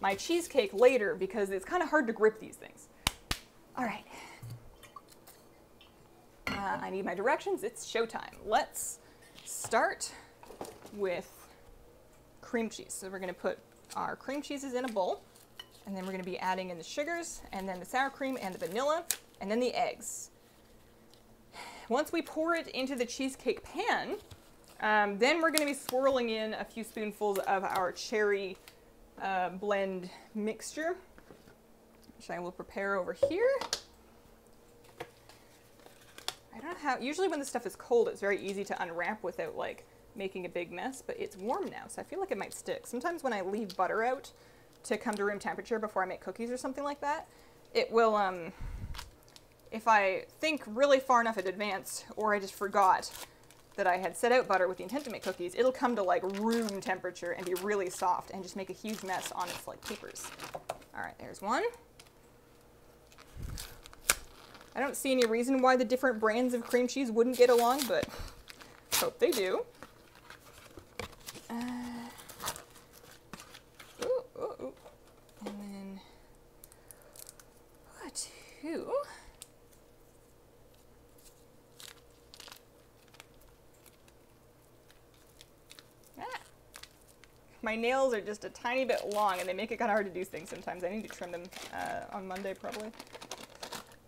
my cheesecake later because it's kind of hard to grip these things. All right. Uh, I need my directions. It's showtime. Let's start with cream cheese. So we're going to put our cream cheeses in a bowl, and then we're going to be adding in the sugars, and then the sour cream and the vanilla, and then the eggs. Once we pour it into the cheesecake pan, um, then we're going to be swirling in a few spoonfuls of our cherry uh, blend mixture, which I will prepare over here. I don't know how, usually when the stuff is cold, it's very easy to unwrap without like making a big mess, but it's warm now, so I feel like it might stick. Sometimes when I leave butter out to come to room temperature before I make cookies or something like that, it will, um, if I think really far enough in advance, or I just forgot, that I had set out butter with the intent to make cookies, it'll come to like room temperature and be really soft and just make a huge mess on its like papers. All right, there's one. I don't see any reason why the different brands of cream cheese wouldn't get along, but hope they do. Uh, ooh, ooh, ooh. And then two. My nails are just a tiny bit long and they make it kind of hard to do things sometimes. I need to trim them uh, on Monday probably.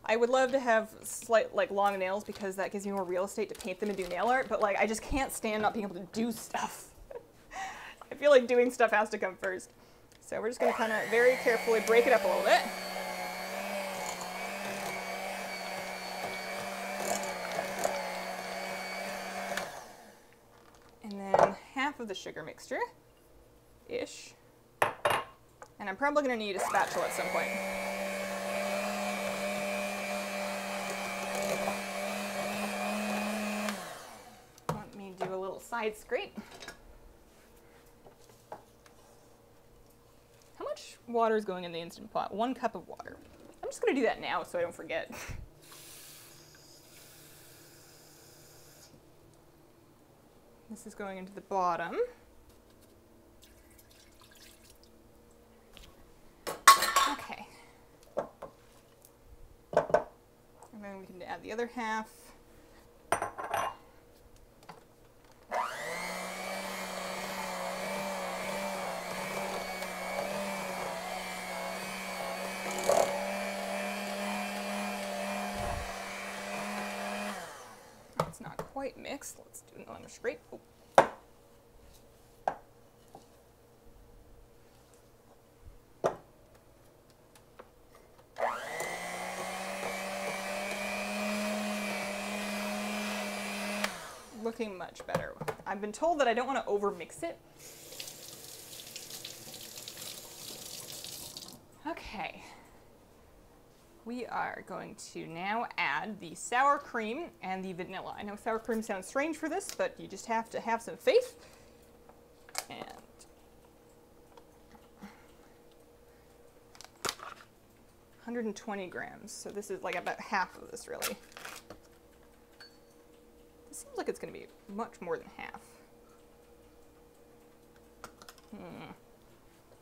I would love to have slight, like long nails because that gives me more real estate to paint them and do nail art, but like I just can't stand not being able to do stuff. I feel like doing stuff has to come first. So we're just gonna kind of very carefully break it up a little bit. And then half of the sugar mixture ish. And I'm probably going to need a spatula at some point. Let me do a little side scrape. How much water is going in the Instant Pot? One cup of water. I'm just going to do that now so I don't forget. this is going into the bottom. the other half. It's not quite mixed. Let's do another scrape. Oh. Much better. I've been told that I don't want to over mix it. Okay. We are going to now add the sour cream and the vanilla. I know sour cream sounds strange for this, but you just have to have some faith. And 120 grams. So this is like about half of this really. Like it's going to be much more than half. Hmm.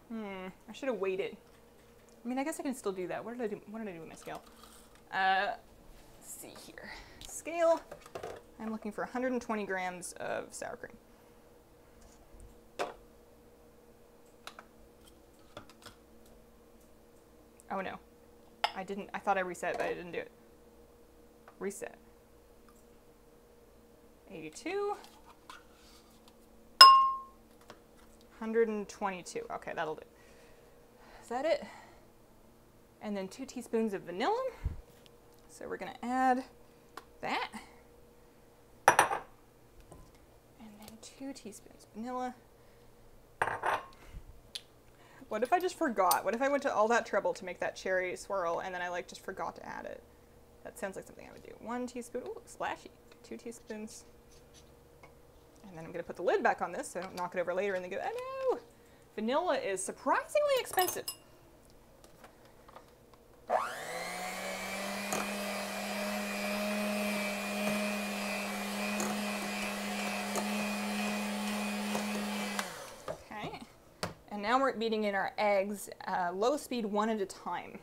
Hmm. I should have waited. I mean, I guess I can still do that. What did I do? What did I do with my scale? Uh, see here. Scale. I'm looking for 120 grams of sour cream. Oh no. I didn't, I thought I reset, but I didn't do it. Reset. 82. 122. Okay, that'll do. Is that it? And then two teaspoons of vanilla. So we're gonna add that. And then two teaspoons of vanilla. What if I just forgot? What if I went to all that trouble to make that cherry swirl and then I like just forgot to add it? That sounds like something I would do. One teaspoon, ooh, splashy. Two teaspoons. And then I'm gonna put the lid back on this so I don't knock it over later and then go, oh no! Vanilla is surprisingly expensive. Okay, and now we're beating in our eggs uh, low speed one at a time.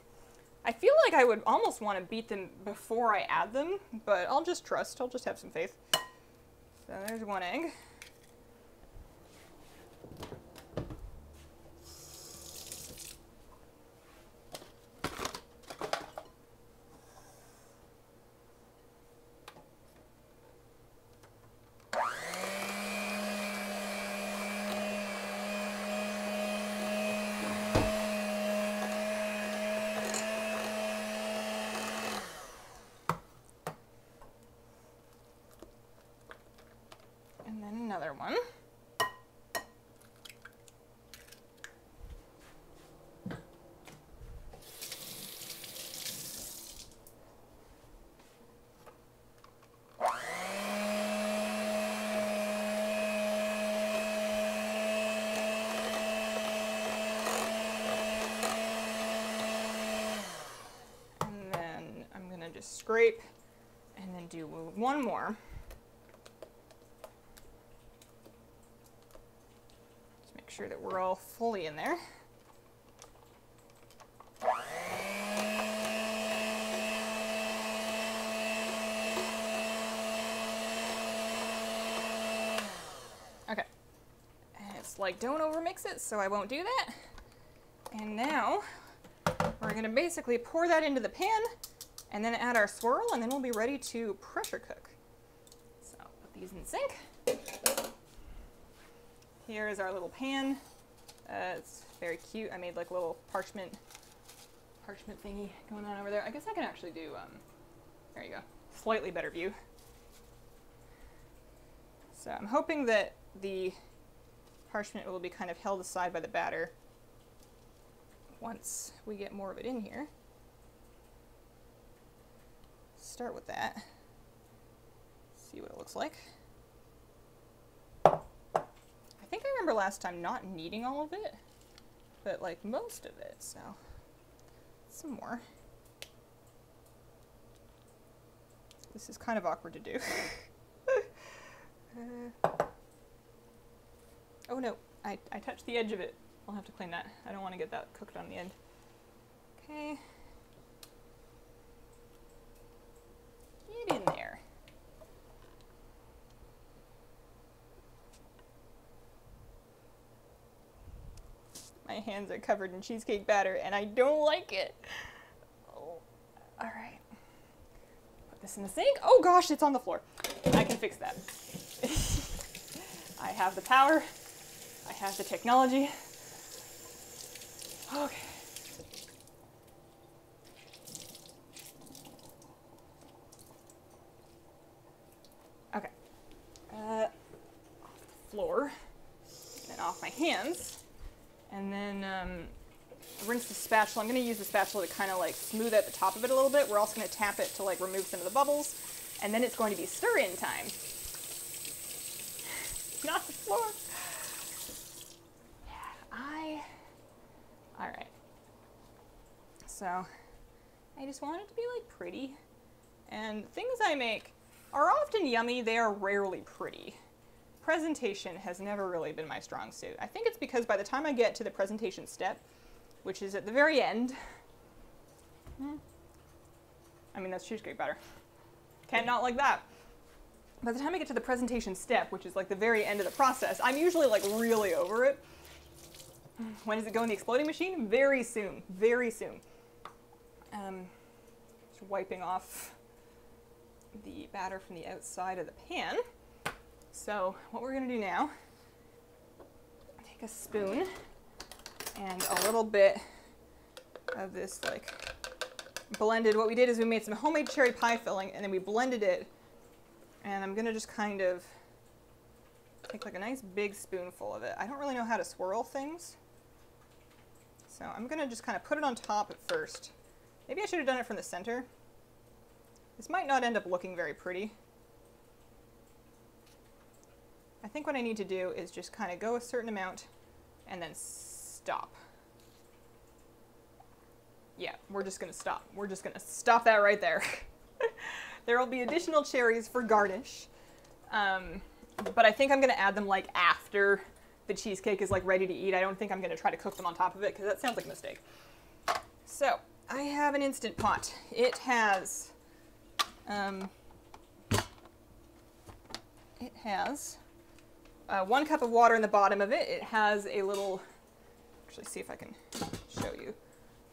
I feel like I would almost want to beat them before I add them, but I'll just trust. I'll just have some faith. So there's one egg. And then another one. And then I'm gonna just scrape and then do one more. Just make sure that we're all fully in there. Okay. It's like, don't overmix it, so I won't do that. And now we're gonna basically pour that into the pan and then add our swirl and then we'll be ready to pressure cook. So put these in the sink. Here is our little pan. Uh, it's very cute. I made like a little parchment parchment thingy going on over there. I guess I can actually do, um, there you go, slightly better view. So I'm hoping that the parchment will be kind of held aside by the batter once we get more of it in here. Start with that. See what it looks like. I think I remember last time not needing all of it, but like most of it, so some more. This is kind of awkward to do. uh, oh no, I, I touched the edge of it. I'll have to clean that. I don't want to get that cooked on the end. Okay. In there. My hands are covered in cheesecake batter and I don't like it. Oh. All right. Put this in the sink. Oh gosh, it's on the floor. I can fix that. I have the power. I have the technology. Okay. Uh, off the floor, then off my hands, and then um, rinse the spatula. I'm going to use the spatula to kind of like smooth out the top of it a little bit. We're also going to tap it to like remove some of the bubbles, and then it's going to be stir-in time. Not the floor. Yeah, I. All right. So, I just want it to be like pretty, and things I make are often yummy. They are rarely pretty. Presentation has never really been my strong suit. I think it's because by the time I get to the presentation step, which is at the very end. Hmm. I mean, that's cheesecake batter. Can't not like that. By the time I get to the presentation step, which is like the very end of the process, I'm usually like really over it. When does it go in the exploding machine? Very soon, very soon. Um, just wiping off the batter from the outside of the pan. So what we're gonna do now, take a spoon and a little bit of this like blended. What we did is we made some homemade cherry pie filling and then we blended it. And I'm gonna just kind of take like a nice big spoonful of it. I don't really know how to swirl things. So I'm gonna just kind of put it on top at first. Maybe I should have done it from the center. This might not end up looking very pretty. I think what I need to do is just kind of go a certain amount and then stop. Yeah, we're just gonna stop. We're just gonna stop that right there. there will be additional cherries for garnish. Um, but I think I'm gonna add them like after the cheesecake is like ready to eat. I don't think I'm gonna try to cook them on top of it because that sounds like a mistake. So I have an Instant Pot. It has, um, it has uh, one cup of water in the bottom of it. It has a little actually see if I can show you.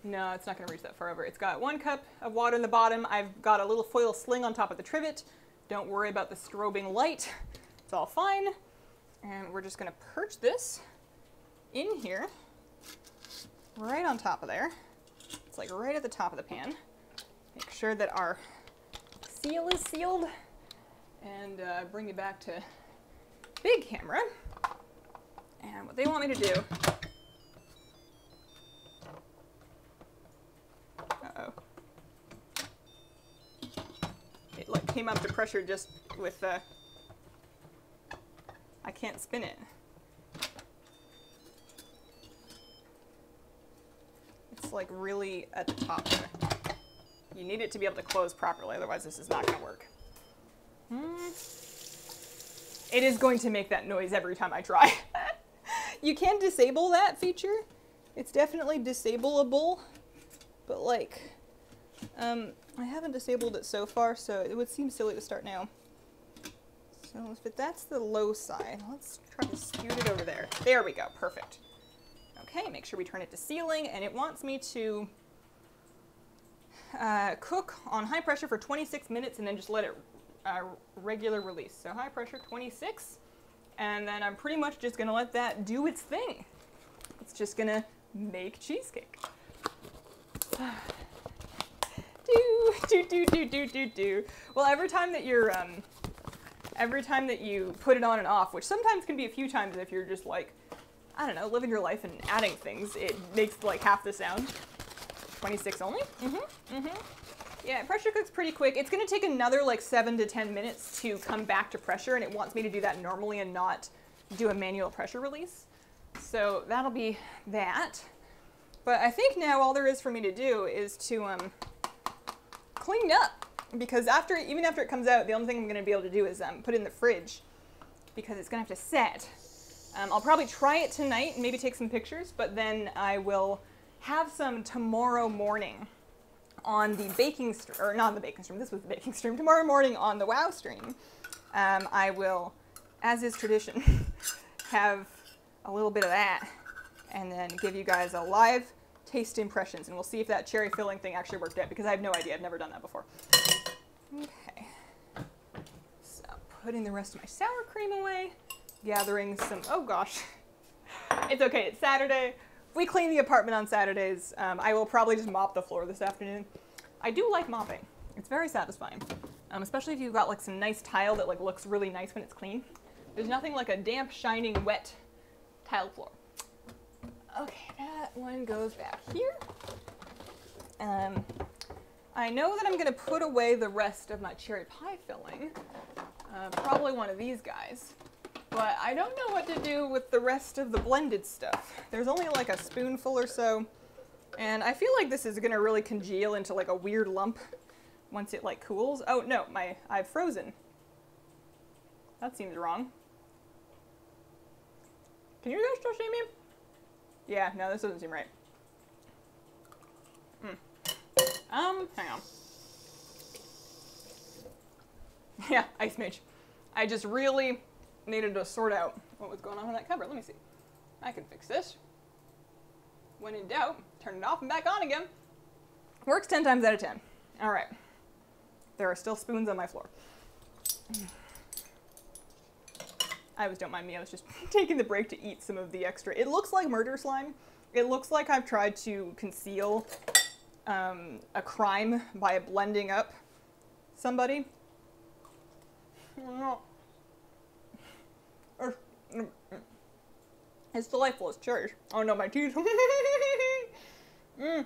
No, it's not going to reach that far over. It's got one cup of water in the bottom. I've got a little foil sling on top of the trivet. Don't worry about the strobing light. It's all fine. And we're just going to perch this in here, right on top of there. It's like right at the top of the pan. Make sure that our seal is sealed. And uh, bring you back to big camera. And what they want me to do Uh-oh. It like came up to pressure just with the... Uh, I can't spin it. It's like really at the top. You need it to be able to close properly, otherwise this is not to work. Hmm. It is going to make that noise every time I try. you can disable that feature. It's definitely disableable but like, um, I haven't disabled it so far, so it would seem silly to start now. So if that's the low side, let's try to scoot it over there. There we go, perfect. Okay, make sure we turn it to sealing, and it wants me to uh, cook on high pressure for 26 minutes and then just let it uh, regular release. So high pressure, 26, and then I'm pretty much just gonna let that do its thing. It's just gonna make cheesecake do, do, do, do, do, do, do. Well, every time that you're, um, every time that you put it on and off, which sometimes can be a few times if you're just like, I don't know, living your life and adding things, it makes like half the sound. 26 only? Mm-hmm, mm-hmm. Yeah, pressure cooks pretty quick. It's gonna take another like seven to 10 minutes to come back to pressure and it wants me to do that normally and not do a manual pressure release. So that'll be that. But I think now all there is for me to do is to um, clean up because after even after it comes out, the only thing I'm going to be able to do is um, put it in the fridge because it's going to have to set. Um, I'll probably try it tonight and maybe take some pictures, but then I will have some tomorrow morning on the baking stream, or not the baking stream, this was the baking stream, tomorrow morning on the WoW stream. Um, I will, as is tradition, have a little bit of that and then give you guys a live taste impressions. And we'll see if that cherry filling thing actually worked out because I have no idea. I've never done that before. Okay. So putting the rest of my sour cream away, gathering some, oh gosh. it's okay, it's Saturday. We clean the apartment on Saturdays. Um, I will probably just mop the floor this afternoon. I do like mopping. It's very satisfying, um, especially if you've got like some nice tile that like looks really nice when it's clean. There's nothing like a damp, shining, wet tile floor. Okay, that one goes back here. Um, I know that I'm gonna put away the rest of my cherry pie filling. Uh, probably one of these guys. But I don't know what to do with the rest of the blended stuff. There's only like a spoonful or so. And I feel like this is gonna really congeal into like a weird lump once it like cools. Oh no, my I've frozen. That seems wrong. Can you guys still see me? Yeah, no, this doesn't seem right. Hmm. Um, hang on. Yeah, Ice Mage. I just really needed to sort out what was going on with that cover. Let me see. I can fix this. When in doubt, turn it off and back on again. Works 10 times out of 10. All right. There are still spoons on my floor. I always don't mind me, I was just taking the break to eat some of the extra. It looks like murder slime. It looks like I've tried to conceal um, a crime by blending up somebody. It's delightful. It's cherries. Oh no, my teeth. mm.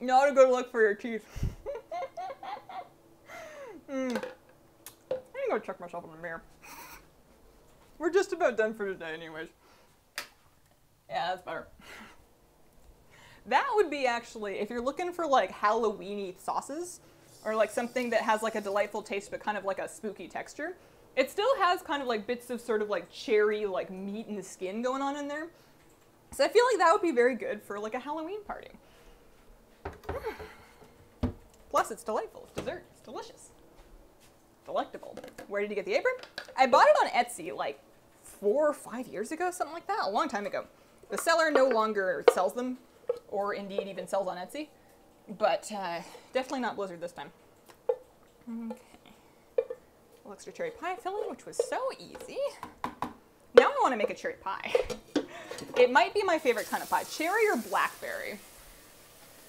Not a good look for your teeth. mm. I need to go check myself in the mirror. We're just about done for today, anyways. Yeah, that's better. That would be actually, if you're looking for like Halloweeny sauces, or like something that has like a delightful taste but kind of like a spooky texture, it still has kind of like bits of sort of like cherry, like meat and the skin going on in there. So I feel like that would be very good for like a Halloween party. Plus, it's delightful. It's dessert. It's delicious. Delectable. Where did you get the apron? I bought it on Etsy like four or five years ago, something like that, a long time ago. The seller no longer sells them, or indeed even sells on Etsy, but uh, definitely not Blizzard this time. Okay. Extra cherry pie filling, which was so easy. Now I want to make a cherry pie. It might be my favorite kind of pie, cherry or blackberry.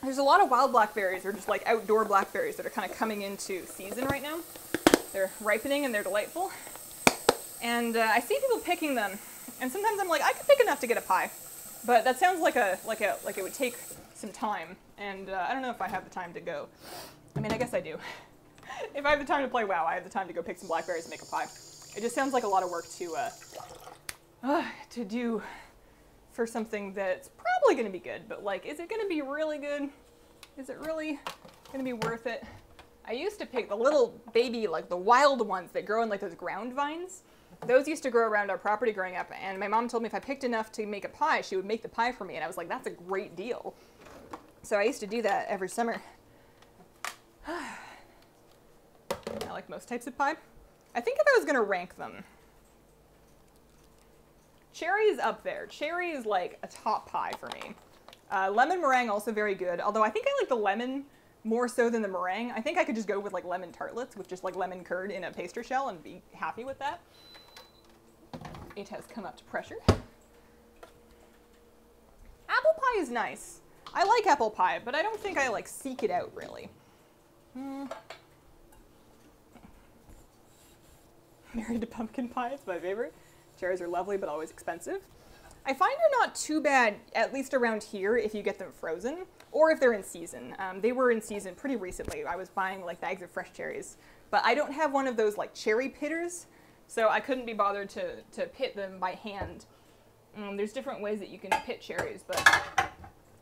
There's a lot of wild blackberries or just like outdoor blackberries that are kind of coming into season right now. They're ripening and they're delightful. And uh, I see people picking them, and sometimes I'm like, I could pick enough to get a pie, but that sounds like a like a like it would take some time, and uh, I don't know if I have the time to go. I mean, I guess I do. if I have the time to play WoW, I have the time to go pick some blackberries and make a pie. It just sounds like a lot of work to uh, uh, to do for something that's probably going to be good, but like, is it going to be really good? Is it really going to be worth it? I used to pick the little baby, like the wild ones that grow in like those ground vines. Those used to grow around our property growing up, and my mom told me if I picked enough to make a pie, she would make the pie for me, and I was like, that's a great deal. So I used to do that every summer. I like most types of pie. I think if I was gonna rank them, cherry is up there. Cherry is like a top pie for me. Uh, lemon meringue also very good, although I think I like the lemon more so than the meringue. I think I could just go with like lemon tartlets with just like lemon curd in a pastry shell and be happy with that. It has come up to pressure. Apple pie is nice. I like apple pie, but I don't think I like seek it out really. Hmm. Married to pumpkin pie, it's my favorite. Cherries are lovely, but always expensive. I find they're not too bad, at least around here, if you get them frozen, or if they're in season. Um, they were in season pretty recently. I was buying like bags of fresh cherries, but I don't have one of those like cherry pitters, so I couldn't be bothered to, to pit them by hand. Um, there's different ways that you can pit cherries, but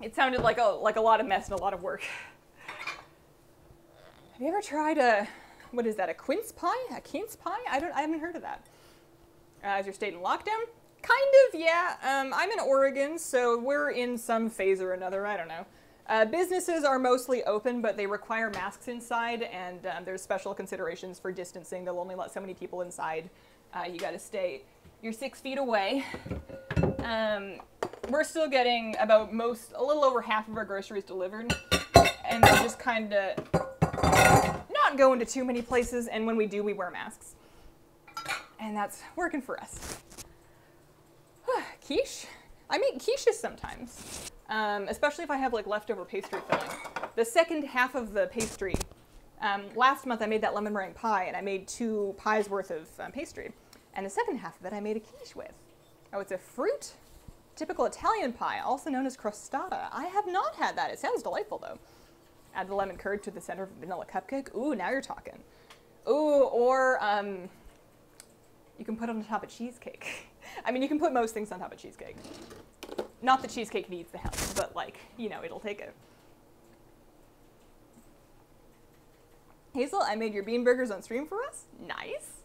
it sounded like a, like a lot of mess and a lot of work. Have you ever tried a, what is that, a quince pie? A quince pie? I don't, I haven't heard of that. Uh, as your state in lockdown? Kind of, yeah. Um, I'm in Oregon, so we're in some phase or another. I don't know. Uh, businesses are mostly open, but they require masks inside, and um, there's special considerations for distancing. They'll only let so many people inside. Uh, you got to stay. You're six feet away. Um, we're still getting about most, a little over half of our groceries delivered, and they just kind of not going to too many places. And when we do, we wear masks. And that's working for us. quiche. I make quiches sometimes, um, especially if I have like leftover pastry filling. The second half of the pastry, um, last month I made that lemon meringue pie and I made two pies worth of um, pastry. And the second half of it I made a quiche with. Oh, it's a fruit, typical Italian pie, also known as crostata. I have not had that. It sounds delightful though. Add the lemon curd to the center of a vanilla cupcake. Ooh, now you're talking. Ooh, or um, you can put it on top of cheesecake. I mean, you can put most things on top of cheesecake. Not that cheesecake needs the help, but like, you know, it'll take it. Hazel, I made your bean burgers on stream for us. Nice.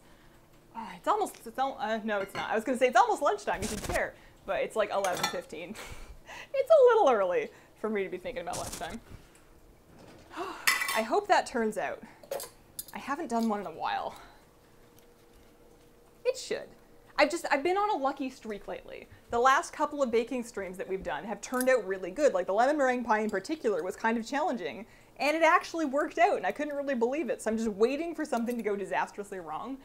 Oh, it's almost, it's al uh, no, it's not. I was gonna say it's almost lunchtime, you should care, but it's like 11.15. it's a little early for me to be thinking about lunchtime. I hope that turns out. I haven't done one in a while. It should. I've just, I've been on a lucky streak lately. The last couple of baking streams that we've done have turned out really good. Like the lemon meringue pie in particular was kind of challenging, and it actually worked out, and I couldn't really believe it. So I'm just waiting for something to go disastrously wrong,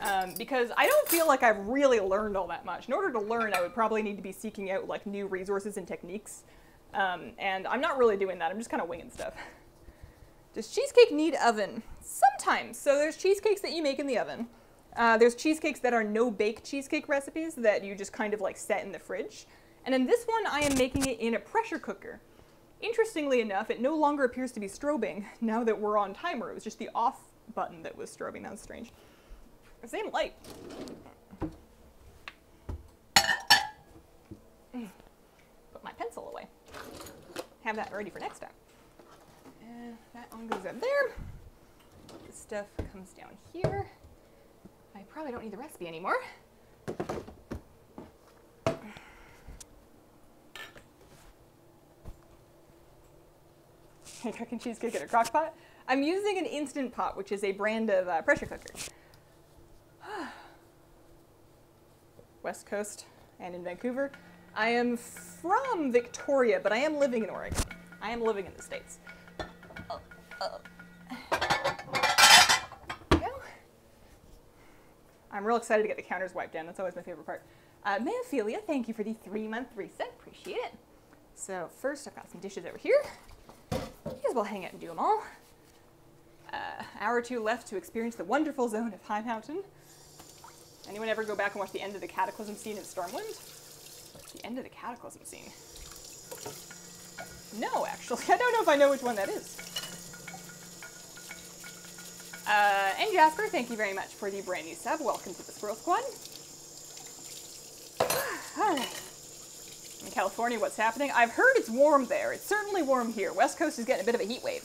um, because I don't feel like I've really learned all that much. In order to learn, I would probably need to be seeking out like new resources and techniques, um, and I'm not really doing that. I'm just kind of winging stuff. Does cheesecake need oven? Sometimes. So there's cheesecakes that you make in the oven. Uh, there's cheesecakes that are no bake cheesecake recipes that you just kind of like set in the fridge. And in this one, I am making it in a pressure cooker. Interestingly enough, it no longer appears to be strobing now that we're on timer. It was just the off button that was strobing. That was strange. Same light. Put my pencil away. Have that ready for next time. That one goes up there. This stuff comes down here. I probably don't need the recipe anymore. Hey, cooking cheesecake in a crock pot. I'm using an Instant Pot, which is a brand of uh, pressure cooker. West Coast and in Vancouver. I am from Victoria, but I am living in Oregon. I am living in the States. I'm real excited to get the counters wiped down. That's always my favorite part. Uh, thank you for the three-month resub. Appreciate it. So first, I've got some dishes over here. May as well hang out and do them all. Uh, hour or two left to experience the wonderful zone of Highmountain. Anyone ever go back and watch the end of the Cataclysm scene in Stormwind? The end of the Cataclysm scene. No, actually. I don't know if I know which one that is. Uh, and Jasper, thank you very much for the brand new sub. Welcome to the Squirrel Squad. Alright. In California, what's happening? I've heard it's warm there. It's certainly warm here. West Coast is getting a bit of a heat wave.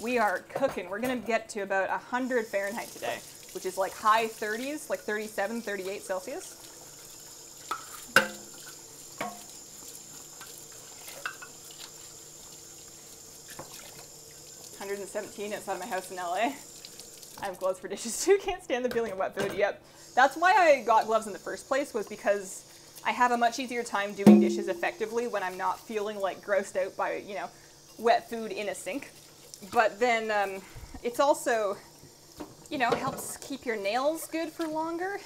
We are cooking. We're going to get to about 100 Fahrenheit today, which is like high 30s, like 37, 38 Celsius. Hundred and seventeen outside of my house in LA. I have gloves for dishes too. Can't stand the feeling of wet food. Yep. That's why I got gloves in the first place was because I have a much easier time doing dishes effectively when I'm not feeling like grossed out by, you know, wet food in a sink. But then um, it's also, you know, helps keep your nails good for longer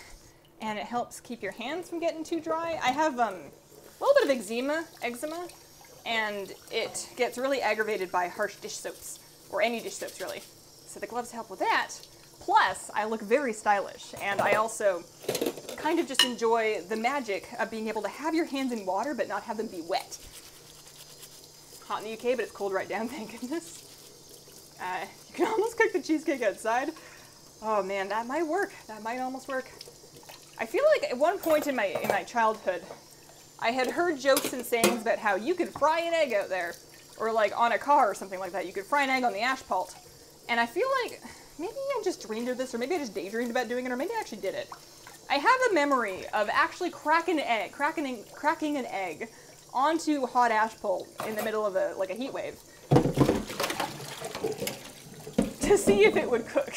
and it helps keep your hands from getting too dry. I have um, a little bit of eczema, eczema, and it gets really aggravated by harsh dish soaps, or any dish soaps really. So the gloves help with that. Plus, I look very stylish, and I also kind of just enjoy the magic of being able to have your hands in water but not have them be wet. Hot in the UK, but it's cold right down, thank goodness. Uh, you can almost cook the cheesecake outside. Oh man, that might work. That might almost work. I feel like at one point in my in my childhood, I had heard jokes and sayings about how you could fry an egg out there, or like on a car or something like that. You could fry an egg on the asphalt. And I feel like maybe I just dreamed of this, or maybe I just daydreamed about doing it, or maybe I actually did it. I have a memory of actually cracking an egg, cracking, cracking an egg onto hot ash pole in the middle of a like a heat wave to see if it would cook.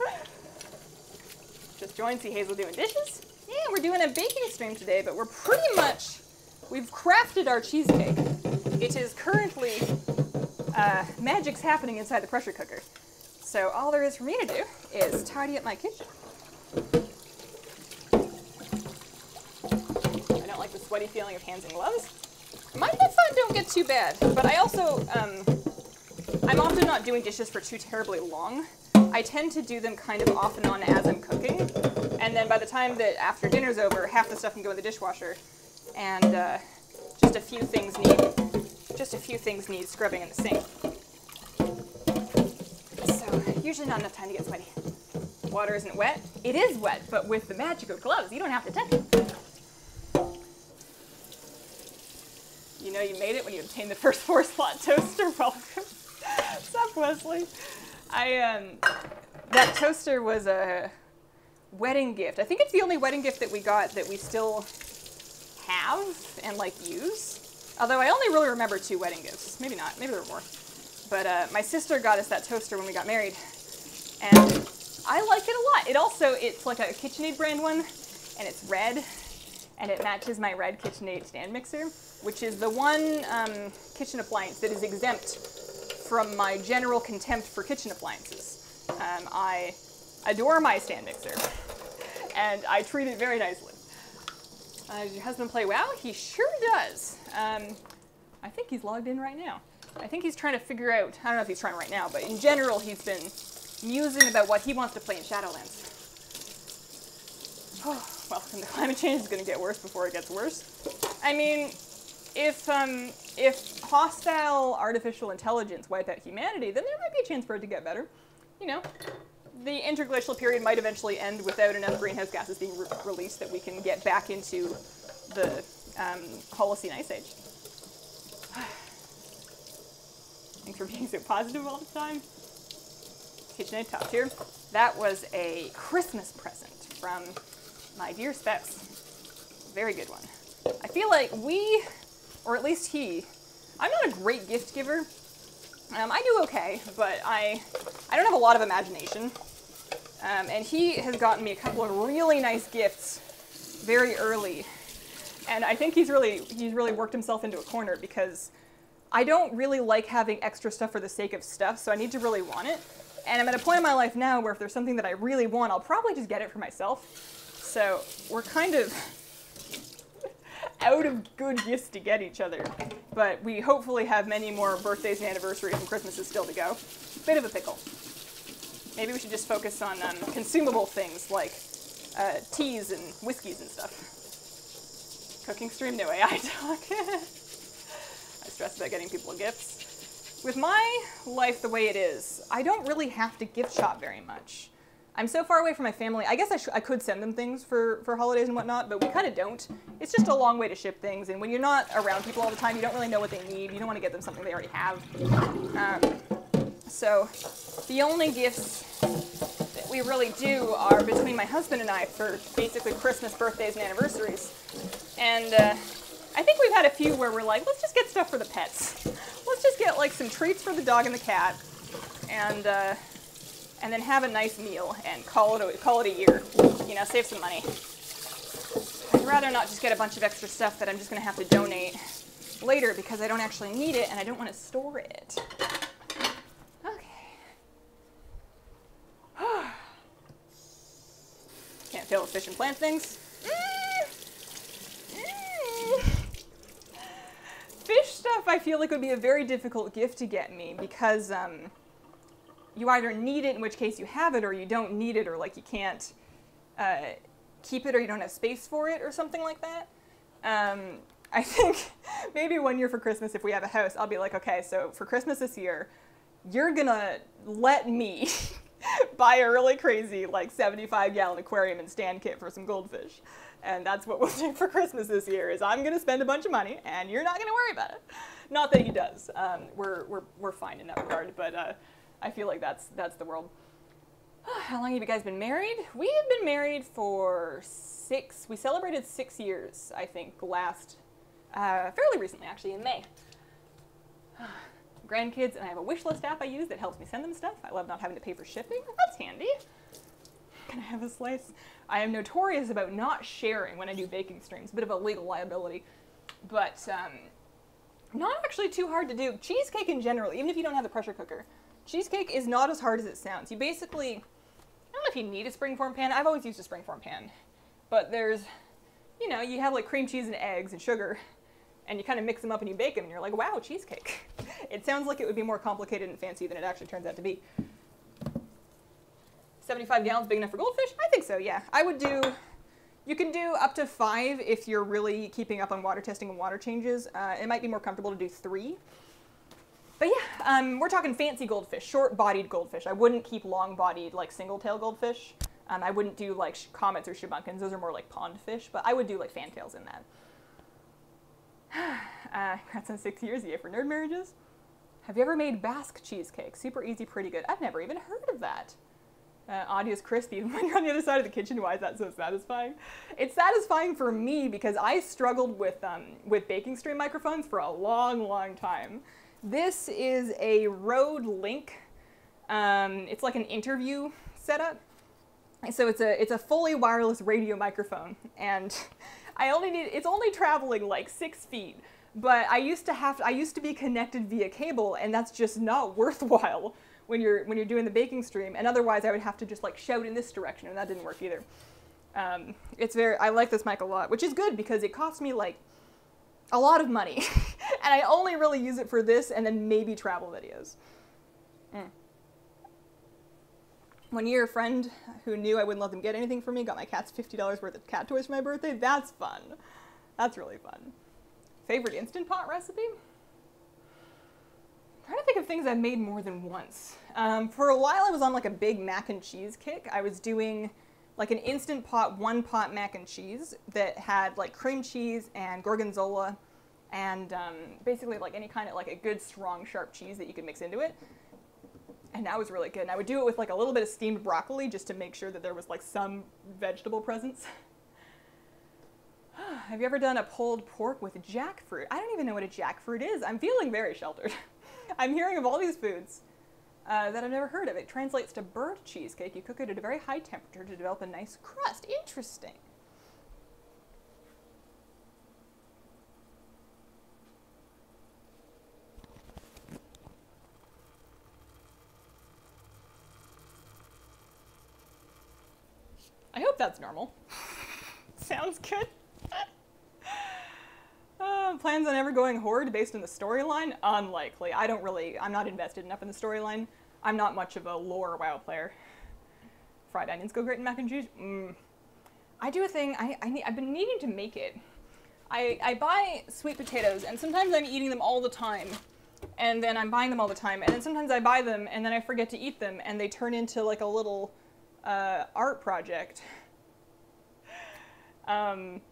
just joined see Hazel doing dishes. Yeah, we're doing a baking stream today, but we're pretty much we've crafted our cheesecake. It is currently uh, magic's happening inside the pressure cooker. So all there is for me to do is tidy up my kitchen. I don't like the sweaty feeling of hands and gloves. My headphones don't get too bad, but I also, um, I'm often not doing dishes for too terribly long. I tend to do them kind of off and on as I'm cooking, and then by the time that after dinner's over, half the stuff can go in the dishwasher, and uh, just a few things need just a few things need scrubbing in the sink. So usually not enough time to get sweaty. Water isn't wet. It is wet, but with the magic of gloves, you don't have to touch it. You know you made it when you obtained the first four slot toaster. Welcome. Up, Wesley? I um that toaster was a wedding gift. I think it's the only wedding gift that we got that we still have and like use. Although I only really remember two wedding gifts. Maybe not. Maybe there were more. But uh, my sister got us that toaster when we got married, and I like it a lot. It also it's like a KitchenAid brand one, and it's red, and it matches my red KitchenAid stand mixer, which is the one um, kitchen appliance that is exempt from my general contempt for kitchen appliances. Um, I adore my stand mixer, and I treat it very nicely. Uh, does your husband play WoW? He sure does. Um, I think he's logged in right now. I think he's trying to figure out, I don't know if he's trying right now, but in general, he's been musing about what he wants to play in Shadowlands. Oh, well, and the climate change is going to get worse before it gets worse. I mean, if um, if hostile artificial intelligence wipe out humanity, then there might be a chance for it to get better. You know, the interglacial period might eventually end without enough greenhouse gases being re- released that we can get back into the um, Holocene Ice Age. Thanks for being so positive all the time. KitchenAid top tier. That was a Christmas present from my dear spouse. Very good one. I feel like we, or at least he, I'm not a great gift giver. Um, I do okay, but I, I don't have a lot of imagination. Um, and he has gotten me a couple of really nice gifts very early. And I think he's really, he's really worked himself into a corner because I don't really like having extra stuff for the sake of stuff, so I need to really want it. And I'm at a point in my life now where if there's something that I really want, I'll probably just get it for myself. So we're kind of out of good gifts to get each other. But we hopefully have many more birthdays and anniversaries and Christmases still to go. Bit of a pickle. Maybe we should just focus on um, consumable things like uh, teas and whiskeys and stuff. Cooking stream, no AI talk. I stress about getting people gifts. With my life the way it is, I don't really have to gift shop very much. I'm so far away from my family. I guess I, I could send them things for, for holidays and whatnot, but we kind of don't. It's just a long way to ship things, and when you're not around people all the time, you don't really know what they need. You don't want to get them something they already have. Um, so the only gifts that we really do are between my husband and I for basically Christmas, birthdays, and anniversaries. And uh, I think we've had a few where we're like, let's just get stuff for the pets. Let's just get like some treats for the dog and the cat, and uh, and then have a nice meal and call it a, call it a year. You know, save some money. I'd rather not just get a bunch of extra stuff that I'm just gonna have to donate later because I don't actually need it and I don't want to store it. Okay. Can't fail with fish and plant things. Fish stuff I feel like would be a very difficult gift to get me because um, you either need it, in which case you have it, or you don't need it, or like you can't uh, keep it, or you don't have space for it, or something like that. Um, I think maybe one year for Christmas, if we have a house, I'll be like, okay, so for Christmas this year, you're gonna let me buy a really crazy, like 75 gallon aquarium and stand kit for some goldfish. And that's what we'll do for Christmas this year is I'm gonna spend a bunch of money and you're not gonna worry about it. Not that he does. Um, we're, we're, we're fine in that regard, but uh, I feel like that's, that's the world. How long have you guys been married? We have been married for six, we celebrated six years, I think, last, uh, fairly recently actually, in May. Grandkids, and I have a wish list app I use that helps me send them stuff. I love not having to pay for shipping. That's handy. Can I have a slice? I am notorious about not sharing when I do baking streams. Bit of a legal liability. But um, not actually too hard to do. Cheesecake in general, even if you don't have the pressure cooker, cheesecake is not as hard as it sounds. You basically, I don't know if you need a springform pan. I've always used a springform pan. But there's you know, you have like cream cheese and eggs and sugar, and you kind of mix them up and you bake them, and you're like, wow, cheesecake. it sounds like it would be more complicated and fancy than it actually turns out to be. 75 gallons big enough for goldfish? I think so, yeah. I would do, you can do up to five if you're really keeping up on water testing and water changes. Uh, it might be more comfortable to do three. But yeah, um, we're talking fancy goldfish, short-bodied goldfish. I wouldn't keep long-bodied, like single-tail goldfish. Um, I wouldn't do like comets or shubunkins. Those are more like pond fish, but I would do like fantails in that. uh, congrats on six years, yay for nerd marriages. Have you ever made Basque cheesecake? Super easy, pretty good. I've never even heard of that. Uh, audio's crispy. When you're on the other side of the kitchen, why is that so satisfying? It's satisfying for me because I struggled with um, with baking stream microphones for a long, long time. This is a Rode Link. Um, it's like an interview setup. So it's a it's a fully wireless radio microphone, and I only need it's only traveling like six feet. But I used to have I used to be connected via cable, and that's just not worthwhile when you're when you're doing the baking stream. And otherwise, I would have to just like shout in this direction, and that didn't work either. Um, it's very I like this mic a lot, which is good because it cost me like a lot of money, and I only really use it for this and then maybe travel videos. Mm. One year, a friend who knew I wouldn't let them get anything for me got my cats $50 worth of cat toys for my birthday. That's fun. That's really fun. Favorite Instant Pot recipe? I'm trying to think of things I've made more than once. Um, for a while, I was on like a big mac and cheese kick. I was doing like an Instant Pot one pot mac and cheese that had like cream cheese and gorgonzola and um, basically like any kind of like a good strong sharp cheese that you could mix into it and that was really good. And I would do it with like a little bit of steamed broccoli just to make sure that there was like some vegetable presence. Have you ever done a pulled pork with jackfruit? I don't even know what a jackfruit is. I'm feeling very sheltered. I'm hearing of all these foods uh, that I've never heard of. It translates to bird cheesecake. You cook it at a very high temperature to develop a nice crust. Interesting. I hope that's normal. Sounds good. uh, plans on ever going horde based on the storyline? Unlikely. I don't really, I'm not invested enough in the storyline. I'm not much of a lore WoW player. Fried onions go great in mac and cheese? Mm. I do a thing, I, I I've been needing to make it. I, I buy sweet potatoes, and sometimes I'm eating them all the time. And then I'm buying them all the time. And then sometimes I buy them, and then I forget to eat them, and they turn into like a little uh, art project. Um,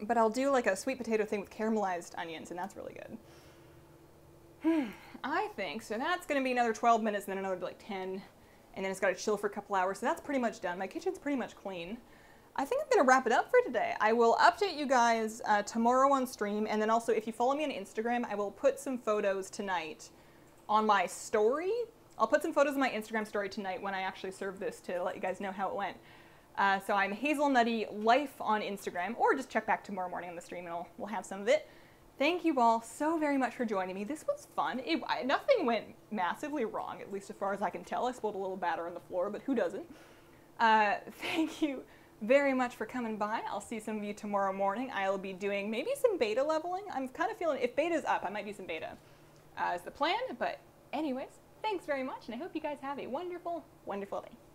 but I'll do like a sweet potato thing with caramelized onions, and that's really good. I think, so that's going to be another 12 minutes, and then another like 10, and then it's got to chill for a couple hours, so that's pretty much done. My kitchen's pretty much clean. I think I'm to wrap it up for today. I will update you guys uh, tomorrow on stream, and then also if you follow me on Instagram, I will put some photos tonight on my story I'll put some photos of my Instagram story tonight when I actually serve this to let you guys know how it went. Uh, so I'm Hazelnutty Life on Instagram, or just check back tomorrow morning on the stream and we'll, we'll have some of it. Thank you all so very much for joining me. This was fun. It, I, nothing went massively wrong, at least as far as I can tell. I spilled a little batter on the floor, but who doesn't? Uh, thank you very much for coming by. I'll see some of you tomorrow morning. I'll be doing maybe some beta leveling. I'm kind of feeling, if beta's up, I might do some beta uh, as the plan. But anyways, Thanks very much, and I hope you guys have a wonderful, wonderful day.